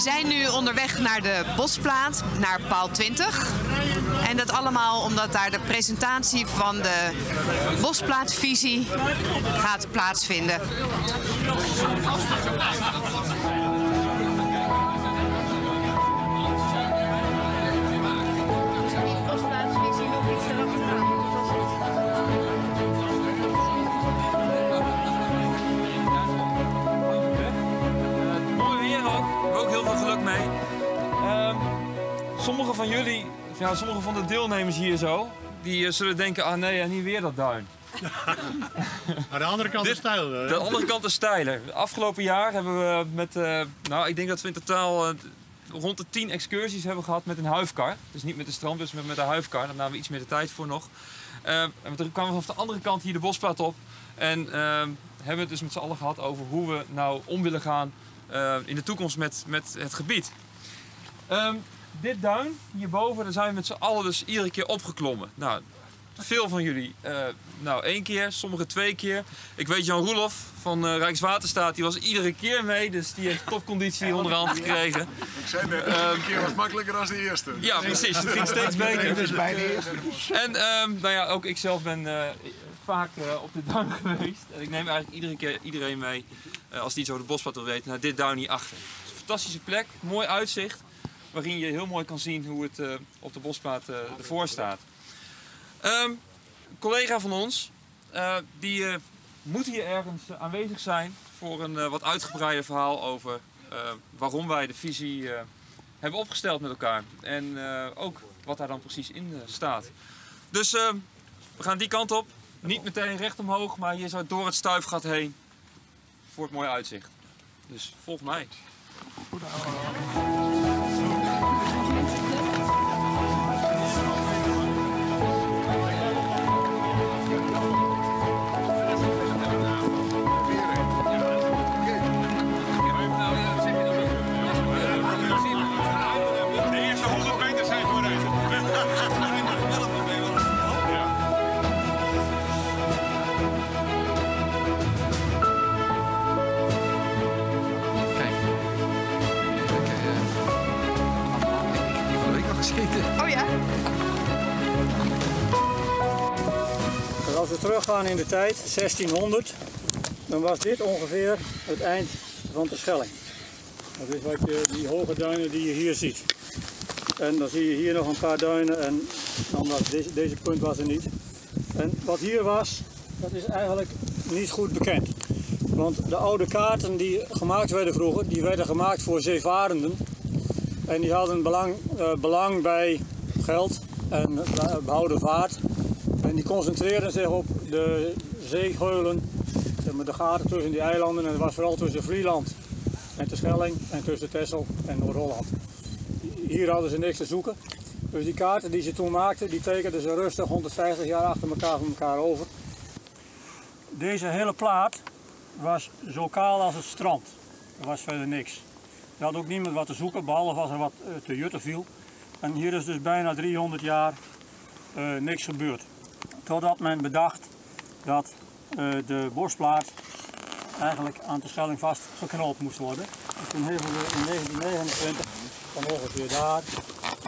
Speaker 21: We zijn nu onderweg naar de Bosplaat, naar paal 20. En dat allemaal omdat daar de presentatie van de Bosplaatvisie gaat plaatsvinden.
Speaker 19: Sommige van jullie, ja, sommige van de deelnemers hier zo, die eh, zullen denken, ah nee, ja, niet weer dat duin. [LAUGHS]
Speaker 18: Maar de andere kant is steiler. hè?
Speaker 19: De andere kant is steiler. Afgelopen jaar hebben we met, eh, nou ik denk dat we in totaal eh, rond de 10 excursies hebben gehad met een huifkar. Dus niet met de strandbus, maar met een huifkar. Daar namen we iets meer de tijd voor nog. En toen kwamen we vanaf de andere kant hier de bosplaat op. En hebben we het dus met z'n allen gehad over hoe we nou om willen gaan in de toekomst met, met het gebied. Ehm, dit duin hierboven, daar zijn we met z'n allen dus iedere keer opgeklommen. Nou, veel van jullie, eh, nou één keer, sommigen twee keer. Ik weet Jan Roelof van eh, Rijkswaterstaat, die was iedere keer mee, dus die heeft topconditie onderhand gekregen.
Speaker 22: Ik zei net, de
Speaker 19: Ehm,
Speaker 22: eerste keer was makkelijker dan de eerste.
Speaker 19: Ja, precies. Het ging steeds beter.
Speaker 22: Dus bij de eerste.
Speaker 19: En ehm, nou ja, ook ik zelf ben eh, vaak eh, op de duin [LAUGHS] geweest. En ik neem eigenlijk iedere keer iedereen mee, eh, als die iets over de bospad wil weten, naar dit duin hierachter. Het is een fantastische plek, mooi uitzicht, waarin je heel mooi kan zien hoe het eh, op de bosplaat eh, ervoor staat. Ehm, een collega van ons, eh, die moet hier ergens aanwezig zijn voor een wat uitgebreider verhaal over waarom wij de visie hebben opgesteld met elkaar. En ook wat daar dan precies in staat. Dus eh, we gaan die kant op. Niet meteen recht omhoog, maar hier zo door het stuifgat heen. Voor het mooie uitzicht. Dus volg mij.
Speaker 23: Teruggaan in de tijd, 1600, dan was dit ongeveer het eind van de Schelling. Dat is wat je, die hoge duinen die je hier ziet. En dan zie je hier nog een paar duinen en dan deze, deze punt was er niet. En wat hier was, dat is eigenlijk niet goed bekend. Want de oude kaarten die gemaakt werden vroeger, die werden gemaakt voor zeevarenden. En die hadden belang, eh, belang bij geld en eh, behouden vaart. En die concentreerden zich op de zeegeulen, de gaten tussen die eilanden. En dat was vooral tussen Vlieland en Terschelling en tussen Texel en Noord-Holland. Hier hadden ze niks te zoeken. Dus die kaarten die ze toen maakten, die tekenden ze rustig 150 jaar achter elkaar van elkaar over. Deze hele plaat was zo kaal als het strand. Er was verder niks. Er had ook niemand wat te zoeken, behalve als er wat eh, te jutten viel. En hier is dus bijna 300 jaar eh, niks gebeurd. Totdat men bedacht dat eh, de borstplaat eigenlijk aan de Schelling vast geknoopt moest worden. En toen hebben we in 1929 van ongeveer daar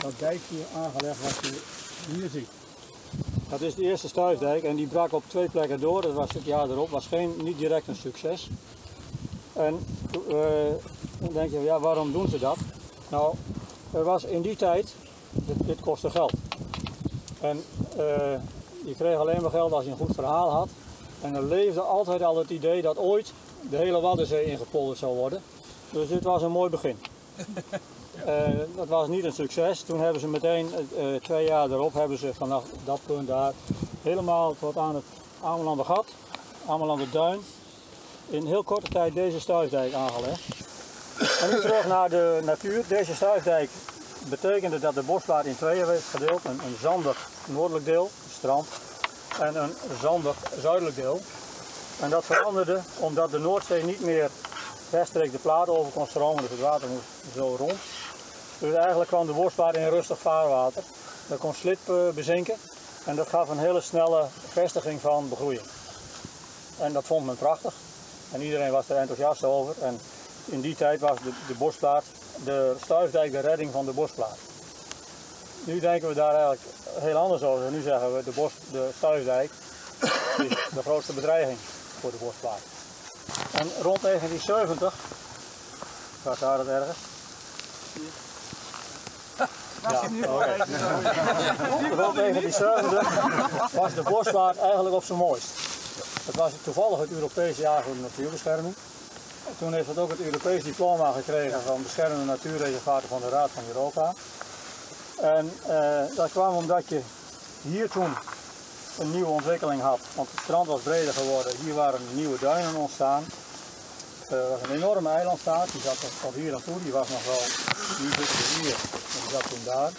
Speaker 23: dat dijkje aangelegd wat je hier ziet. Dat is de eerste stuifdijk en die brak op twee plekken door. Dat was het jaar erop, was geen, niet direct een succes. En eh, dan denk je, ja, waarom doen ze dat? Nou, er was in die tijd, dit, dit kostte geld. En eh, je kreeg alleen maar geld als je een goed verhaal had. En er leefde altijd al het idee dat ooit de hele Waddenzee ingepolderd zou worden. Dus dit was een mooi begin. [LAUGHS] Eh, dat was niet een succes. Toen hebben ze meteen, eh, twee jaar erop, hebben ze vanaf dat punt daar helemaal tot aan het Amelandergat, Amelanderduin, in heel korte tijd deze stuifdijk aangelegd. En nu terug naar de natuur. Deze stuifdijk betekende dat de bosplaat in tweeën werd gedeeld. Een, een zandig noordelijk deel, strand, en een zandig zuidelijk deel. En dat veranderde omdat de Noordzee niet meer rechtstreeks de plaat over kon stromen, dus het water moest zo rond. Dus eigenlijk kwam de bosplaat in rustig vaarwater. Dat kon slip eh, bezinken en dat gaf een hele snelle vestiging van begroeiing. En dat vond men prachtig. En iedereen was er enthousiast over. En in die tijd was de, de de stuifdijk de redding van de bosplaat. Nu denken we daar eigenlijk heel anders over. Nu zeggen we de, bos, de stuifdijk is de grootste bedreiging voor de bosplaat. En rond 1970, waar daar het ergens? Ja, oké. Rond 1970 was de bosplaat eigenlijk op zijn mooist. Het was toevallig het Europese jaar voor de natuurbescherming. En toen heeft het ook het Europees diploma gekregen van beschermde natuurreservaten van de Raad van Europa. En eh, dat kwam omdat je hier toen een nieuwe ontwikkeling had. Want het strand was breder geworden. Hier waren nieuwe duinen ontstaan. Eh, Er was een enorme eilandstaat. Die zat tot hier aan toe. Die was nog wel, we hier. En die zat toen daar.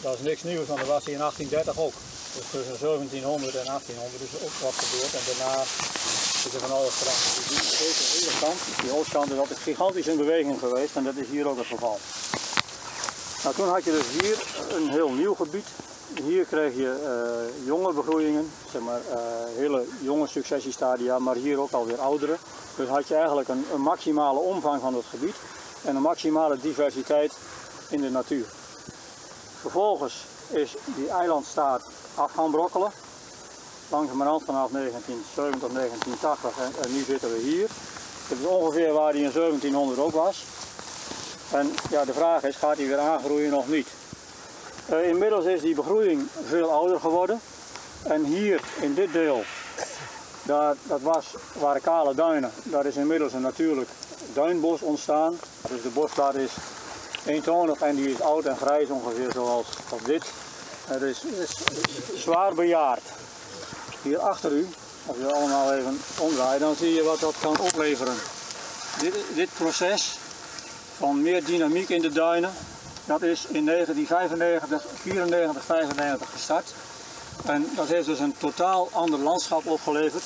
Speaker 23: Dat is niks nieuws, want dat was hier in 1830 ook. Dus tussen 1700 en 1800 is er ook wat gebeurd. En daarna is er van hele kant, die oostkant, is altijd gigantisch in beweging geweest. En dat is hier ook het geval. Nou, toen had je dus hier een heel nieuw gebied. Hier kreeg je eh, jonge begroeiingen, zeg maar eh, hele jonge successiestadia, maar hier ook alweer oudere. Dus had je eigenlijk een, een maximale omvang van het gebied en een maximale diversiteit in de natuur. Vervolgens is die eilandstaat af gaan brokkelen. Langzamerhand vanaf 1970, 1980 en, nu zitten we hier. Dit is ongeveer waar die in 1700 ook was. En ja, de vraag is, gaat hij weer aangroeien of niet? Eh, inmiddels is die begroeiing veel ouder geworden. En hier in dit deel, daar, dat was, waren kale duinen. Daar is inmiddels een natuurlijk duinbos ontstaan. Dus de bosplaat is eentonig en die is oud en grijs ongeveer zoals dit. Het is, is zwaar bejaard. Hier achter u, als u allemaal even omdraait, dan zie je wat dat kan opleveren. Dit, dit proces van meer dynamiek in de duinen, dat is in 1995, 94, 95 gestart. En dat heeft dus een totaal ander landschap opgeleverd.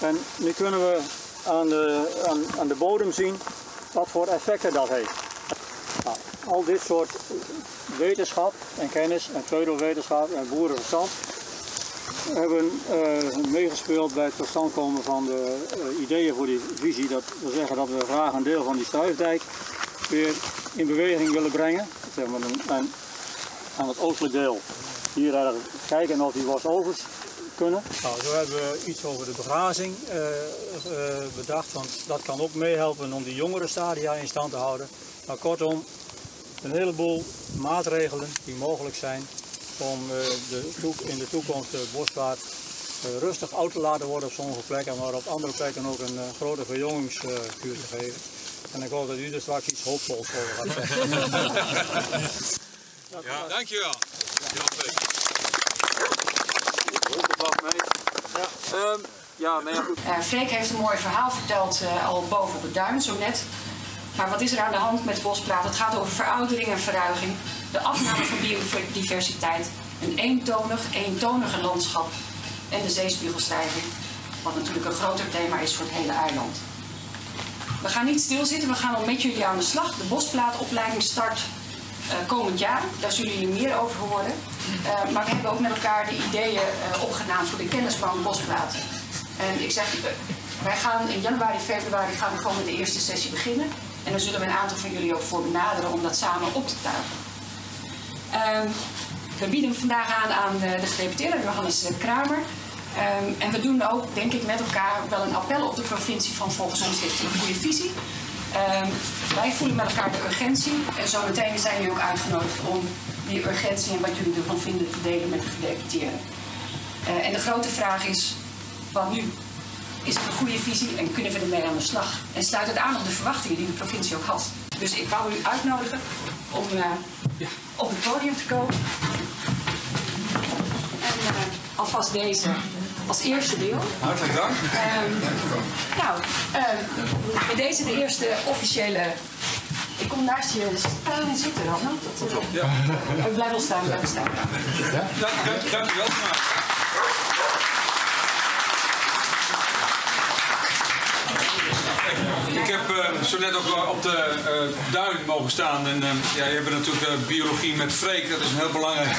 Speaker 23: En nu kunnen we aan de, aan, aan de bodem zien wat voor effecten dat heeft. Nou, al dit soort wetenschap en kennis en pseudowetenschap en boerenverstand hebben uh, meegespeeld bij het tot stand komen van de uh, ideeën voor die visie. Dat wil zeggen dat we graag een deel van die stuifdijk weer in beweging willen brengen. Zeg maar, en aan het oostelijk deel hier eigenlijk kijken of die wasovers kunnen. Nou, zo hebben we iets over de begrazing uh, bedacht, want dat kan ook meehelpen om die jongere stadia in stand te houden. Maar kortom, een heleboel maatregelen die mogelijk zijn om de in de toekomst de bosplaat rustig oud te laten worden op sommige plekken, maar op andere plekken ook een grote verjongingskuur te geven. En ik hoop dat u er straks iets hoopvols over gaat zeggen. [LAUGHS]
Speaker 22: ja, dankjewel.
Speaker 24: Ja. Um, ja, nou ja, goed. Uh, Freek heeft een mooi verhaal verteld uh, al boven op het duin, zo net. Maar wat is er aan de hand met bospraat? Het gaat over veroudering en verruiging, de afname van biodiversiteit, een eentonig, eentonige landschap en de zeespiegelstijging. Wat natuurlijk een groter thema is voor het hele eiland. We gaan niet stilzitten, we gaan al met jullie aan de slag. De bosplaatopleiding start uh, komend jaar, daar zullen jullie meer over horen. Uh, maar we hebben ook met elkaar de ideeën uh, voor de kennisbank bosplaten. En ik zeg, wij gaan in januari, februari gaan we gewoon met de eerste sessie beginnen. En dan zullen we een aantal van jullie ook voor benaderen om dat samen op te tuigen. Ehm, we bieden vandaag aan aan de, de gedeputeerde Johannes Kramer. Um, en we doen ook, denk ik, met elkaar wel een appel op de provincie van volgens ons heeft een goede visie. Um, wij voelen met elkaar de urgentie en zometeen zijn jullie ook uitgenodigd om die urgentie en wat jullie ervan vinden te delen met de gedeputeerden. Uh, en de grote vraag is, wat nu? Is het een goede visie en kunnen we ermee aan de slag? En sluit het aan op de verwachtingen die de provincie ook had. Dus ik wou u uitnodigen om uh, ja, op het podium te komen. En uh, alvast deze als eerste deel.
Speaker 11: Hartelijk dank.
Speaker 24: Ehm, nou, bij deze de eerste officiële. Ik kom naast je uh, zitten, Ronald. Dat, uh,
Speaker 11: Ja.
Speaker 24: Blijf wel staan, blijf staan.
Speaker 11: Dank, dank, dank u wel. Ik heb eh, zo net ook op de eh, duin mogen staan. En eh, ja, je hebt natuurlijk biologie met Freek. Dat is een heel belangrijk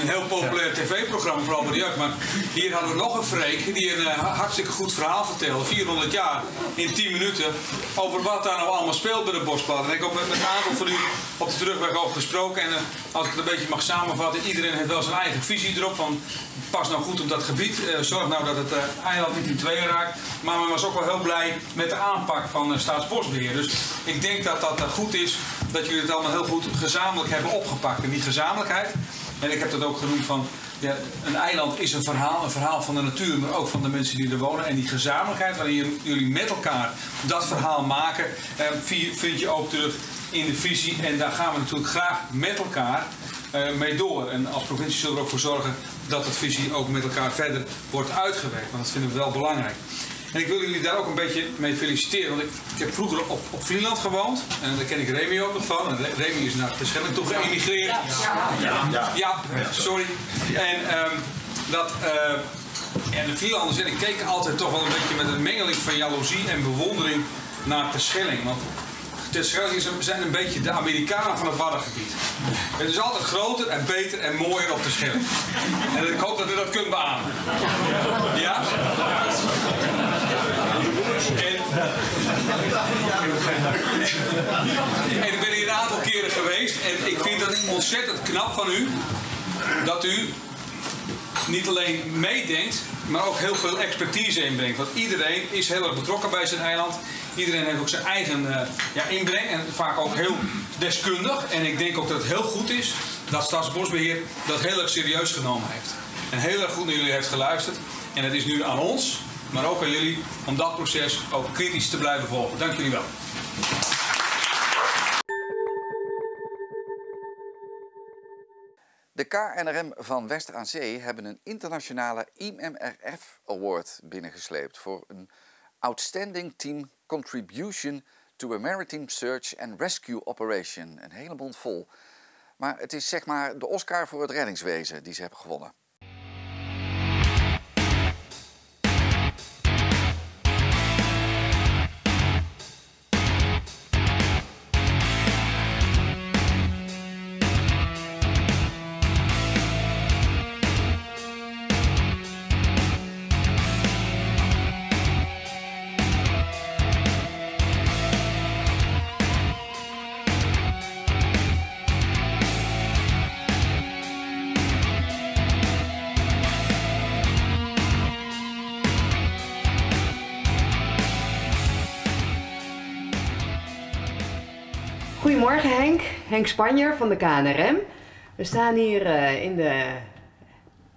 Speaker 11: en heel populair tv-programma, vooral bij de jeugd. Maar hier hadden we nog een Freek die een hartstikke goed verhaal vertelde. 400 jaar in 10 minuten. Over wat daar nou allemaal speelt bij de Bosplaat. En ik heb met, een aantal van u op de terugweg over gesproken. En als ik het een beetje mag samenvatten. Iedereen heeft wel zijn eigen visie erop. Van pas nou goed op dat gebied. Zorg nou dat het eiland niet in tweeën raakt. Maar men was ook wel heel blij met de aanpak van eh, Staatsbosbeheer. Dus ik denk dat dat eh, goed is dat jullie het allemaal heel goed gezamenlijk hebben opgepakt. En die gezamenlijkheid, en ik heb dat ook genoemd van... Een eiland is een verhaal, een verhaal van de natuur, maar ook van de mensen die er wonen. En die gezamenlijkheid, waarin jullie met elkaar dat verhaal maken, eh, vi- vind je ook terug in de visie. En daar gaan we natuurlijk graag met elkaar eh, mee door. En als provincie zullen we er ook voor zorgen dat dat visie ook met elkaar verder wordt uitgewerkt. Want dat vinden we wel belangrijk. En ik wil jullie daar ook een beetje mee feliciteren. Want ik, ik heb vroeger op, op Vlieland gewoond. En daar ken ik Remy ook nog van. En Re- Remy is naar Terschelling toe geëmigreerd.
Speaker 25: Ja.
Speaker 11: Ja, sorry. En ehm, dat... eh, en de Vlielanders en ik keken altijd toch wel een beetje met een mengeling van jaloezie en bewondering naar Terschelling. Want Terschelling is een- zijn een beetje de Amerikanen van het Waddengebied. Het is altijd groter en beter en mooier op Terschelling. En ik hoop dat u dat kunt beamen. Ja? En, ik ben hier een aantal keren geweest en ik vind het ontzettend knap van u dat u niet alleen meedenkt, maar ook heel veel expertise inbrengt. Want iedereen is heel erg betrokken bij zijn eiland. Iedereen heeft ook zijn eigen eh, ja, inbreng en vaak ook heel deskundig. En ik denk ook dat het heel goed is dat Staatsbosbeheer dat heel erg serieus genomen heeft. En heel erg goed naar jullie heeft geluisterd. En het is nu aan ons, maar ook aan jullie, om dat proces ook kritisch te blijven volgen. Dank jullie wel.
Speaker 1: De KNRM van West aan Zee hebben een internationale IMRF Award binnengesleept voor een Outstanding Team Contribution to a Maritime Search and Rescue Operation. Een hele mond vol. Maar het is zeg maar de Oscar voor het reddingswezen die ze hebben gewonnen.
Speaker 25: Henk, Spanjer van de KNRM. We staan hier eh, in de,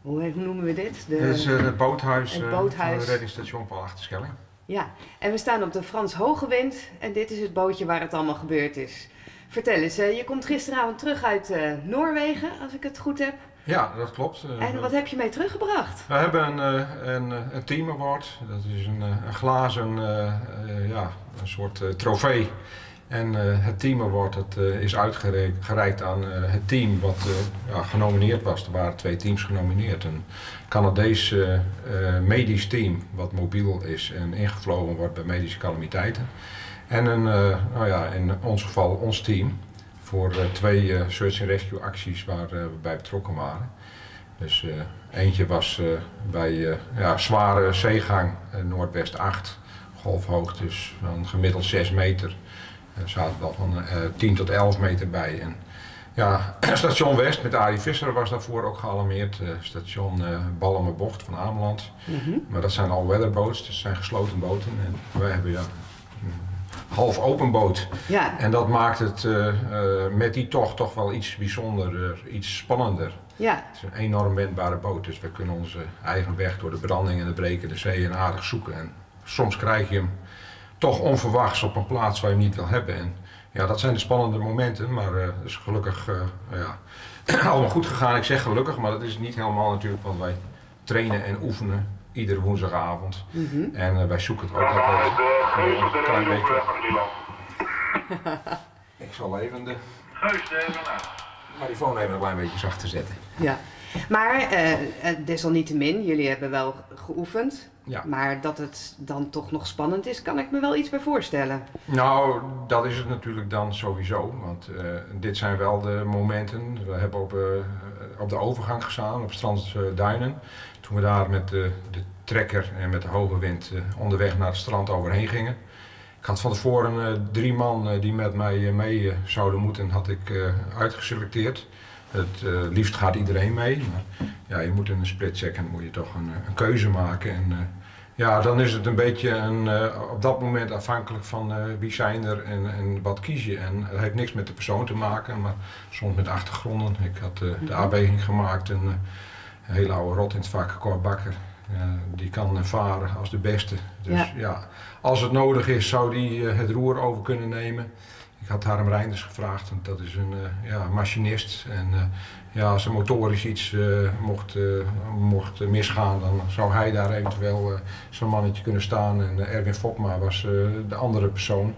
Speaker 25: hoe noemen we dit? De,
Speaker 26: Dit is eh, het boothuis,
Speaker 25: het
Speaker 26: eh,
Speaker 25: boothuis.
Speaker 26: van het reddingsstation Paul Achterschelling.
Speaker 25: Ja, en we staan op de Frans Hogewind en dit is het bootje waar het allemaal gebeurd is. Vertel eens, je komt gisteravond terug uit Noorwegen, als ik het goed heb.
Speaker 26: Ja, dat klopt.
Speaker 25: En wat heb je mee teruggebracht?
Speaker 26: We hebben een, een, een team award. Dat is een, een glazen, ja, een soort trofee. En eh, het award dat, eh, is uitgereikt aan eh, het team wat ja, genomineerd was. Er waren twee teams genomineerd. Een Canadees medisch team wat mobiel is en ingevlogen wordt bij medische calamiteiten. En een, nou ja, in ons geval ons team voor twee search and rescue acties waar we bij betrokken waren. Dus eentje was bij ja, zware zeegang, Noordwest 8, golfhoogtes van gemiddeld 6 meter. Er zaten wel van eh 10 tot 11 meter bij. En, ja, [CLEARS THROAT] station West met Arie Visser was daarvoor ook gealarmeerd. Eh, station eh Ballenmerbocht van Ameland.
Speaker 25: Mhm.
Speaker 26: Maar dat zijn all weather boats, dus dat zijn gesloten boten. En wij hebben ja, een half open boot.
Speaker 25: Ja.
Speaker 26: En dat maakt het eh, eh, met die tocht toch wel iets bijzonderder, iets spannender.
Speaker 25: Ja.
Speaker 26: Het is een enorm wendbare boot, dus we kunnen onze eigen weg door de branding en de brekende zee en aardig zoeken. En soms krijg je hem toch onverwachts op een plaats waar je hem niet wil hebben. En ja, dat zijn de spannende momenten, maar eh, het is gelukkig eh, ja, [CLEARS THROAT] allemaal goed gegaan. Ik zeg gelukkig, maar dat is niet helemaal natuurlijk, want wij trainen en oefenen iedere woensdagavond.
Speaker 25: Mhm.
Speaker 26: En eh, wij zoeken het ook altijd een klein beetje. Ik zal even de marifoon even een klein beetje zachter zetten.
Speaker 25: Ja. Maar desalniettemin, jullie hebben wel geoefend.
Speaker 26: Ja.
Speaker 25: Maar dat het dan toch nog spannend is, kan ik me wel iets bij voorstellen.
Speaker 26: Nou, dat is het natuurlijk dan sowieso. Want eh, dit zijn wel de momenten. We hebben op, eh, op de overgang gestaan, op strand eh, Duinen. Toen we daar met de, de trekker en met de hoge wind eh, onderweg naar het strand overheen gingen. Ik had van tevoren drie man die met mij mee zouden moeten, had ik uitgeselecteerd. Het eh, liefst gaat iedereen mee, maar ja, je moet in een split second moet je toch een, eh, een keuze maken. En, eh, ja, dan is het een beetje een, op dat moment afhankelijk van wie zijn er en, en wat kies je. En het heeft niks met de persoon te maken, maar soms met achtergronden. Ik had de afweging gemaakt, een, een hele oude rot in het vak, Cor Bakker. Die kan varen als de beste. Dus
Speaker 25: Ja.
Speaker 26: ja, als het nodig is, zou die het roer over kunnen nemen. Ik had Harm Reinders gevraagd, want dat is een eh, ja, machinist. En eh, ja, als er motorisch iets eh, mocht, mocht misgaan, dan zou hij daar eventueel zo'n mannetje kunnen staan. En Erwin Fokma was de andere persoon.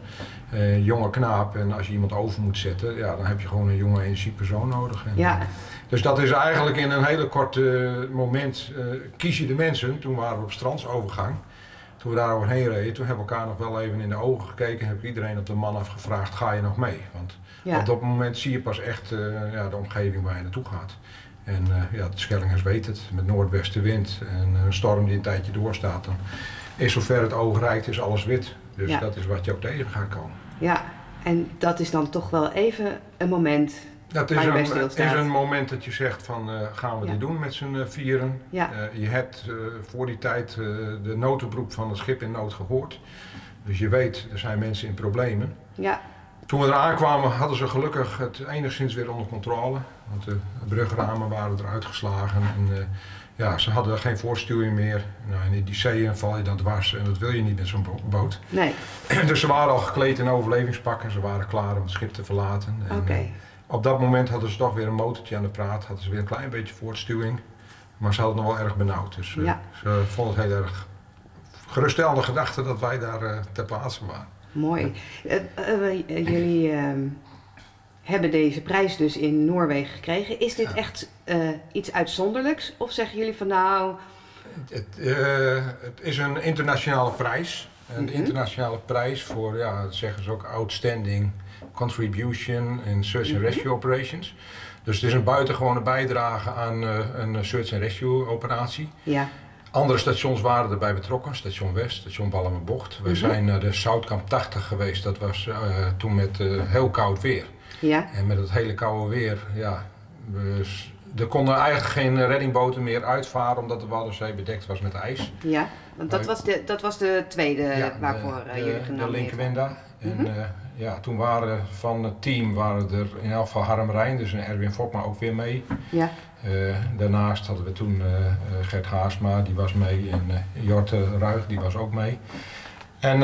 Speaker 26: Eh, jonge knaap. En als je iemand over moet zetten, ja, dan heb je gewoon een jonge energiepersoon nodig. En,
Speaker 25: Ja.
Speaker 26: Dus dat is eigenlijk in een hele korte moment kies je de mensen. Toen waren we op strandsovergang. Toen we daar overheen reden, toen hebben we elkaar nog wel even in de ogen gekeken. Heb ik iedereen op de man afgevraagd, ga je nog mee? Want
Speaker 25: Ja.
Speaker 26: op dat moment zie je pas echt eh, ja, de omgeving waar je naartoe gaat. En eh, ja, de Schellingers weten het, met noordwestenwind en een storm die een tijdje doorstaat, dan is zover het oog reikt, is alles wit. Dus
Speaker 25: Ja.
Speaker 26: dat is wat je ook tegen gaat komen.
Speaker 25: Ja, en dat is dan toch wel even een moment
Speaker 26: Dat is een, is een moment dat je zegt van eh, gaan we
Speaker 25: Ja.
Speaker 26: dit doen met z'n eh, vieren.
Speaker 25: Ja.
Speaker 26: Eh, je hebt voor die tijd de notenbroek van het schip in nood gehoord. Dus je weet, er zijn mensen in problemen.
Speaker 25: Ja,
Speaker 26: Toen we eraan kwamen hadden ze gelukkig het enigszins weer onder controle. Want de brugramen waren eruit geslagen. En, ja, ze hadden geen voorstuwing meer. Nou, en in die zeeën val je dan dwars en dat wil je niet met zo'n bo- boot.
Speaker 25: nee. [CLEARS THROAT]
Speaker 26: Dus ze waren al gekleed in overlevingspakken. Ze waren klaar om het schip te verlaten. En,
Speaker 25: Oké.
Speaker 26: Op dat moment hadden ze toch weer een motortje aan de praat. Hadden ze weer een klein beetje voortstuwing. Maar ze hadden het nog wel erg benauwd. Dus eh,
Speaker 25: Ja.
Speaker 26: ze vonden het heel erg geruststellende gedachte dat wij daar eh, ter plaatse waren.
Speaker 25: Mooi. Eh, jullie ehm, hebben deze prijs dus in Noorwegen gekregen. Is dit echt iets uitzonderlijks? Of zeggen jullie van nou,
Speaker 26: Het, het is een internationale prijs. Een
Speaker 25: Mhm.
Speaker 26: internationale prijs voor, ja, dat zeggen ze ook, outstanding contribution in search and
Speaker 25: Mhm.
Speaker 26: rescue operations. Dus het is een buitengewone bijdrage aan eh, een search and rescue operatie.
Speaker 25: ja,
Speaker 26: Andere stations waren erbij betrokken, station West, station Ballenbocht. We
Speaker 25: Mhm.
Speaker 26: zijn naar de Zoutkamp 80 geweest, dat was eh, toen met eh, heel koud weer.
Speaker 25: ja,
Speaker 26: En met het hele koude weer, ja, we, s- er konden eigenlijk geen reddingboten meer uitvaren omdat de Waddenzee bedekt was met ijs.
Speaker 25: ja. Want dat was de, dat was de tweede
Speaker 26: Ja,
Speaker 25: waarvoor
Speaker 26: de, de-
Speaker 25: jullie
Speaker 26: de
Speaker 25: genomineerd
Speaker 26: linkerwenda. En
Speaker 25: Mhm.
Speaker 26: eh, ja, toen waren van het team waren er in elk geval Harm Rijn, dus en Erwin Fokma ook weer mee.
Speaker 25: Ja.
Speaker 26: Eh, daarnaast hadden we toen eh, Gert Haasma, die was mee. En eh Jorte Ruig, die was ook mee. En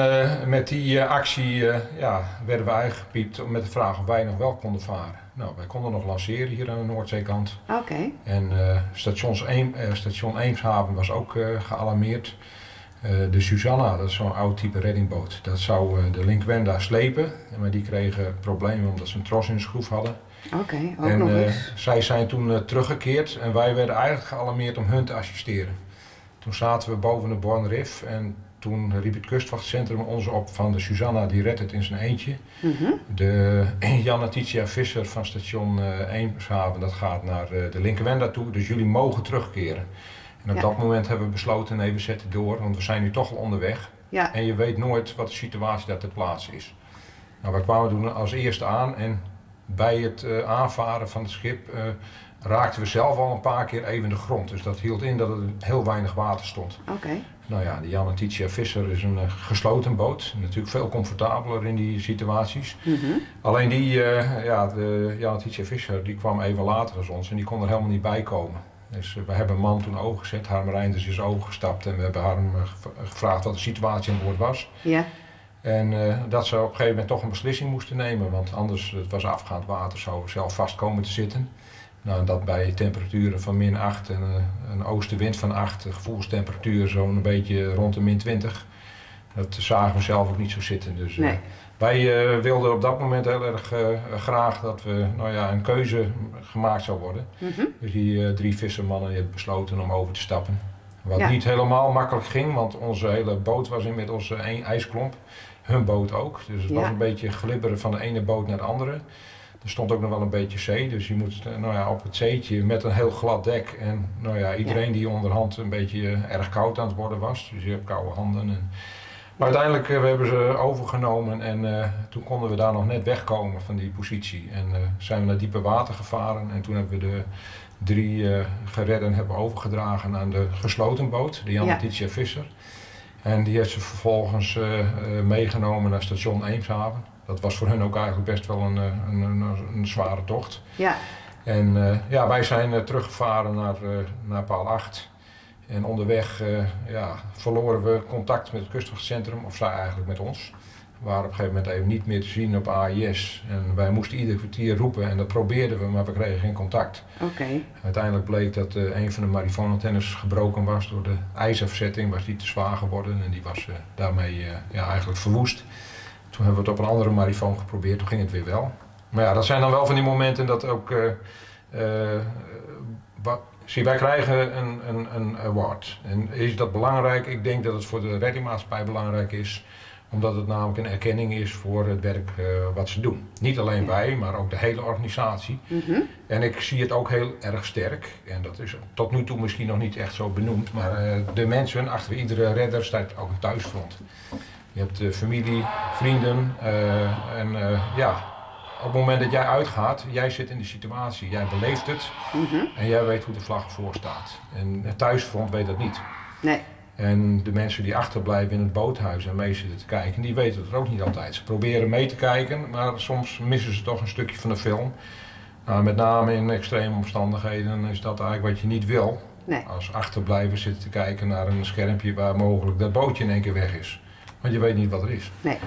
Speaker 26: met die actie ja, werden we eigenlijk gepiept met de vraag of wij nog wel konden varen. Nou, wij konden nog lanceren hier aan de Noordzeekant.
Speaker 25: Oké.
Speaker 26: En Eem, eh, station Eemshaven was ook gealarmeerd. Eh, de Susanna, dat is zo'n oud type reddingboot, dat zou eh, de Linkwenda slepen. Maar die kregen problemen omdat ze een tros in de schroef hadden.
Speaker 25: Oké, ook
Speaker 26: en
Speaker 25: nog
Speaker 26: eh,
Speaker 25: eens.
Speaker 26: zij zijn toen teruggekeerd en wij werden eigenlijk gealarmeerd om hun te assisteren. Toen zaten we boven de Bornrif en toen riep het kustwachtcentrum ons op van de Susanna, die redt het in zijn eentje.
Speaker 25: Mhm.
Speaker 26: De Janna Titia Visser van station Eemshaven, dat gaat naar de Linkerwenda toe, dus jullie mogen terugkeren. En op
Speaker 25: Ja.
Speaker 26: dat moment hebben we besloten, nee we zetten door, want we zijn nu toch al onderweg.
Speaker 25: Ja.
Speaker 26: En je weet nooit wat de situatie daar ter plaatse is. Nou, wij kwamen toen als eerste aan en bij het eh, aanvaren van het schip eh, raakten we zelf al een paar keer even de grond. Dus dat hield in dat er heel weinig water stond.
Speaker 25: Oké.
Speaker 26: Nou ja, de Jan Titia Visser is een eh, gesloten boot. Natuurlijk veel comfortabeler in die situaties.
Speaker 25: Mhm.
Speaker 26: Alleen die, ja, de Jan Titia Visser, die kwam even later als ons en die kon er helemaal niet bij komen. Dus eh, we hebben een man toen overgezet, Harm Reinders is overgestapt en we hebben Harm eh, gev- gevraagd wat de situatie aan boord was.
Speaker 25: Ja.
Speaker 26: En eh, dat ze op een gegeven moment toch een beslissing moesten nemen, want anders, het was afgaand water, zou zelf vast komen te zitten. Nou, dat bij temperaturen van min 8 en een oostenwind van 8, gevoelstemperatuur zo'n beetje rond de min 20. Dat zagen we zelf ook niet zo zitten. Dus, uh, wij uh, wilden op dat moment heel erg graag dat we nou ja, een keuze gemaakt zou worden. Mm -hmm. Dus die drie vissermannen hebben besloten om over te stappen. Wat ja. niet helemaal makkelijk ging, want onze hele boot was inmiddels één ijsklomp. Hun boot ook. Dus het ja. was een beetje glibberen van de ene boot naar de andere. Er stond ook nog wel een beetje zee, dus je moet nou ja, op het zeetje met een heel glad dek. En nou ja, iedereen die onderhand een beetje erg koud aan het worden was. Dus je hebt koude handen. En... Maar uiteindelijk uh, we hebben ze overgenomen en uh, toen konden we daar nog net wegkomen van die positie. En uh, zijn we naar diepe water gevaren en toen hebben we de drie geredden hebben overgedragen aan de gesloten boot, de Jan ja. Visser. En die heeft ze vervolgens meegenomen naar station Eemshaven dat was voor hen ook eigenlijk best wel een, een, een, een zware tocht.
Speaker 25: Ja.
Speaker 26: En uh, ja, wij zijn uh, teruggevaren naar, uh, naar paal 8. En onderweg ja, verloren we contact met het kustwachtcentrum, of zij eigenlijk met ons. We waren op een gegeven moment even niet meer te zien op AIS. En wij moesten ieder kwartier roepen en dat probeerden we, maar we kregen geen contact.
Speaker 25: Oké.
Speaker 26: Uiteindelijk bleek dat een van de marifoonantennes gebroken was door de ijsafzetting, was die te zwaar geworden en die was daarmee ja, eigenlijk verwoest. Toen hebben we het op een andere marifoon geprobeerd, toen ging het weer wel. Maar ja, dat zijn dan wel van die momenten dat ook. Uh, zie, wij krijgen een, een, een award. En is dat belangrijk? Ik denk dat het voor de reddingmaatschappij belangrijk is, omdat het namelijk een erkenning is voor het werk uh, wat ze doen. Niet alleen wij, maar ook de hele organisatie.
Speaker 25: Mm -hmm.
Speaker 26: En ik zie het ook heel erg sterk. En dat is tot nu toe misschien nog niet echt zo benoemd, maar de mensen achter iedere redder staat ook een thuisfront. Je hebt uh, familie, vrienden en ja, op het moment dat jij uitgaat, jij zit in de situatie, jij beleeft het
Speaker 25: mm -hmm.
Speaker 26: en jij weet hoe de vlag ervoor staat. En het thuisfront weet dat niet.
Speaker 25: Nee.
Speaker 26: En de mensen die achterblijven in het boothuis en mee zitten te kijken, die weten het ook niet altijd. Ze proberen mee te kijken, maar soms missen ze toch een stukje van de film. Nou, met name in extreme omstandigheden is dat eigenlijk wat je niet wil.
Speaker 25: Nee.
Speaker 26: Als achterblijven zitten te kijken naar een schermpje waar mogelijk dat bootje in één keer weg is. Want je weet niet wat er is.
Speaker 25: Nee.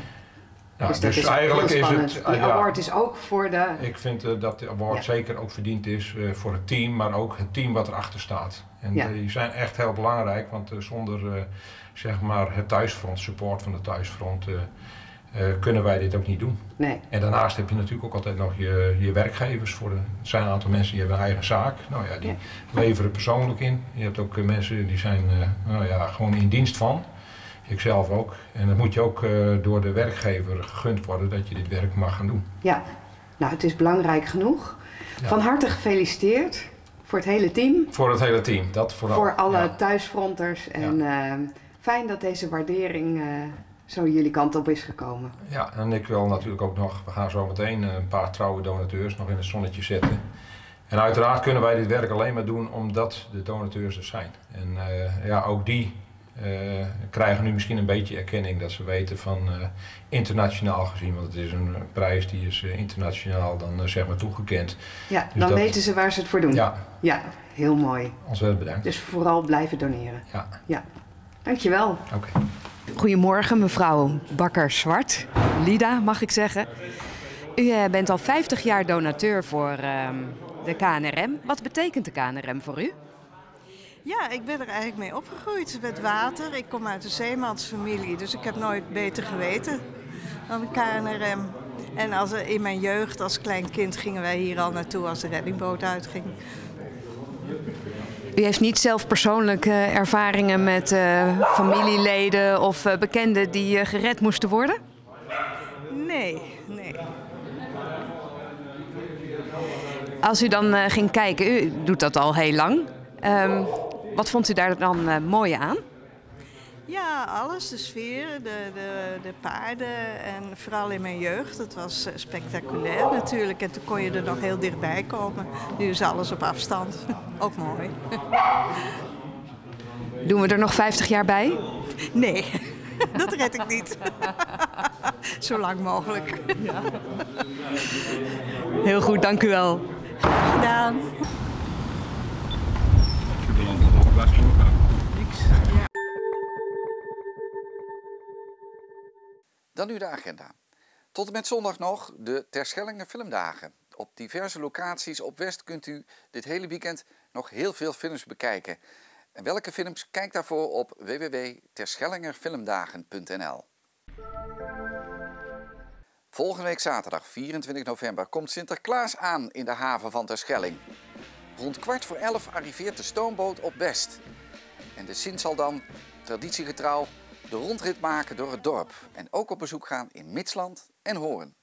Speaker 26: Ja,
Speaker 25: dus,
Speaker 26: dus
Speaker 25: is
Speaker 26: eigenlijk is het.
Speaker 25: Die ja, award is ook voor de.
Speaker 26: Ik vind uh, dat de award ja. zeker ook verdiend is uh, voor het team, maar ook het team wat erachter staat. En
Speaker 25: ja.
Speaker 26: die zijn echt heel belangrijk, want uh, zonder zeg maar het thuisfront, support van het thuisfront, kunnen wij dit ook niet doen.
Speaker 25: Nee.
Speaker 26: En daarnaast heb je natuurlijk ook altijd nog je, je werkgevers. Voor de, het zijn een aantal mensen die hebben een eigen zaak. Nou ja, die leveren persoonlijk in. Je hebt ook mensen die zijn nou ja, gewoon in dienst van. Ikzelf ook. En dat moet je ook uh, door de werkgever gegund worden dat je dit werk mag gaan doen.
Speaker 25: Ja, nou het is belangrijk genoeg. Ja. Van harte gefeliciteerd voor het hele team.
Speaker 26: Voor het hele team, dat vooral.
Speaker 25: Voor alle
Speaker 26: ja.
Speaker 25: thuisfronters. En ja. uh, fijn dat deze waardering uh, zo jullie kant op is gekomen.
Speaker 26: Ja, en ik wil natuurlijk ook nog, we gaan zo meteen een paar trouwe donateurs nog in het zonnetje zetten. En uiteraard kunnen wij dit werk alleen maar doen omdat de donateurs er zijn. En ja, ook die krijgen nu misschien een beetje erkenning dat ze weten van uh, internationaal gezien, want het is een prijs die is uh, internationaal dan zeg maar toegekend.
Speaker 25: Ja, dus dan dat, weten ze waar ze het voor doen.
Speaker 26: Ja,
Speaker 25: ja heel mooi.
Speaker 26: Ontzettend bedankt.
Speaker 25: Dus vooral blijven doneren.
Speaker 26: Ja.
Speaker 25: ja. Dankjewel.
Speaker 26: Oké.
Speaker 25: Okay. Goedemorgen mevrouw Bakker-Zwart, Lida mag ik zeggen. U bent al 50 jaar donateur voor ehm, de KNRM. Wat betekent de KNRM voor u?
Speaker 27: Ja, ik ben er eigenlijk mee opgegroeid met water. Ik kom uit een zeemansfamilie, dus ik heb nooit beter geweten dan de KNRM. En als, in mijn jeugd als klein kind gingen wij hier al naartoe als de reddingboot uitging.
Speaker 25: U heeft niet zelf persoonlijke ervaringen met uh, familieleden of uh, bekenden die uh, gered moesten worden?
Speaker 27: Nee, nee.
Speaker 25: Als u dan ging kijken, u doet dat al heel lang. Um, wat vond u daar dan uh, mooi aan?
Speaker 27: Ja, alles. De sfeer, de, de, de paarden en vooral in mijn jeugd. Het was uh, spectaculair natuurlijk. En toen kon je er nog heel dichtbij komen. Nu is alles op afstand. [LAUGHS] Ook mooi. [LAUGHS]
Speaker 25: Doen we er nog 50 jaar bij?
Speaker 27: Nee, [LAUGHS] dat red ik niet. Zo lang mogelijk.
Speaker 25: Heel goed, dank u wel.
Speaker 27: Gedaan.
Speaker 1: Dan nu de agenda. Tot en met zondag nog de Terschellingen Filmdagen. Op diverse locaties op West kunt u dit hele weekend nog heel veel films bekijken. En welke films? Kijk daarvoor op www.terschellingerfilmdagen.nl Volgende week zaterdag 24 november komt Sinterklaas aan in de haven van Terschelling. Rond kwart voor elf arriveert de stoomboot op West. En de Sint zal dan, traditiegetrouw, de rondrit maken door het dorp. En ook op bezoek gaan in Mitsland en Hoorn.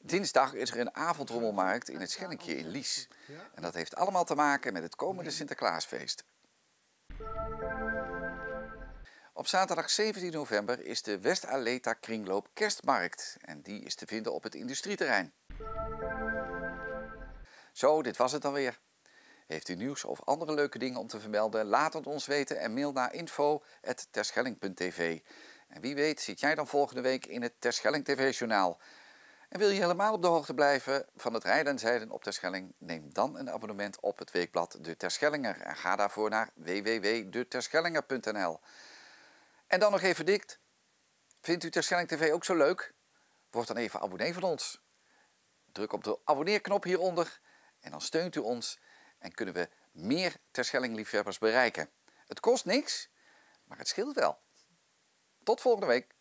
Speaker 1: Dinsdag is er een avondrommelmarkt in het Schellinkje in Lies. En dat heeft allemaal te maken met het komende Sinterklaasfeest. Op zaterdag 17 november is de West-Aleta Kringloop Kerstmarkt. En die is te vinden op het industrieterrein. Zo, dit was het dan weer. Heeft u nieuws of andere leuke dingen om te vermelden? Laat het ons weten en mail naar info.terschelling.tv. En wie weet zit jij dan volgende week in het Terschelling TV-journaal. En wil je helemaal op de hoogte blijven van het rijden en zeilen op Terschelling? Neem dan een abonnement op het weekblad De Terschellinger en ga daarvoor naar www.deterschellinger.nl. En dan nog even dikt. Vindt u Terschelling TV ook zo leuk? Word dan even abonnee van ons. Druk op de abonneerknop hieronder en dan steunt u ons en kunnen we meer Terschelling-liefhebbers bereiken. Het kost niks, maar het scheelt wel. Tot volgende week.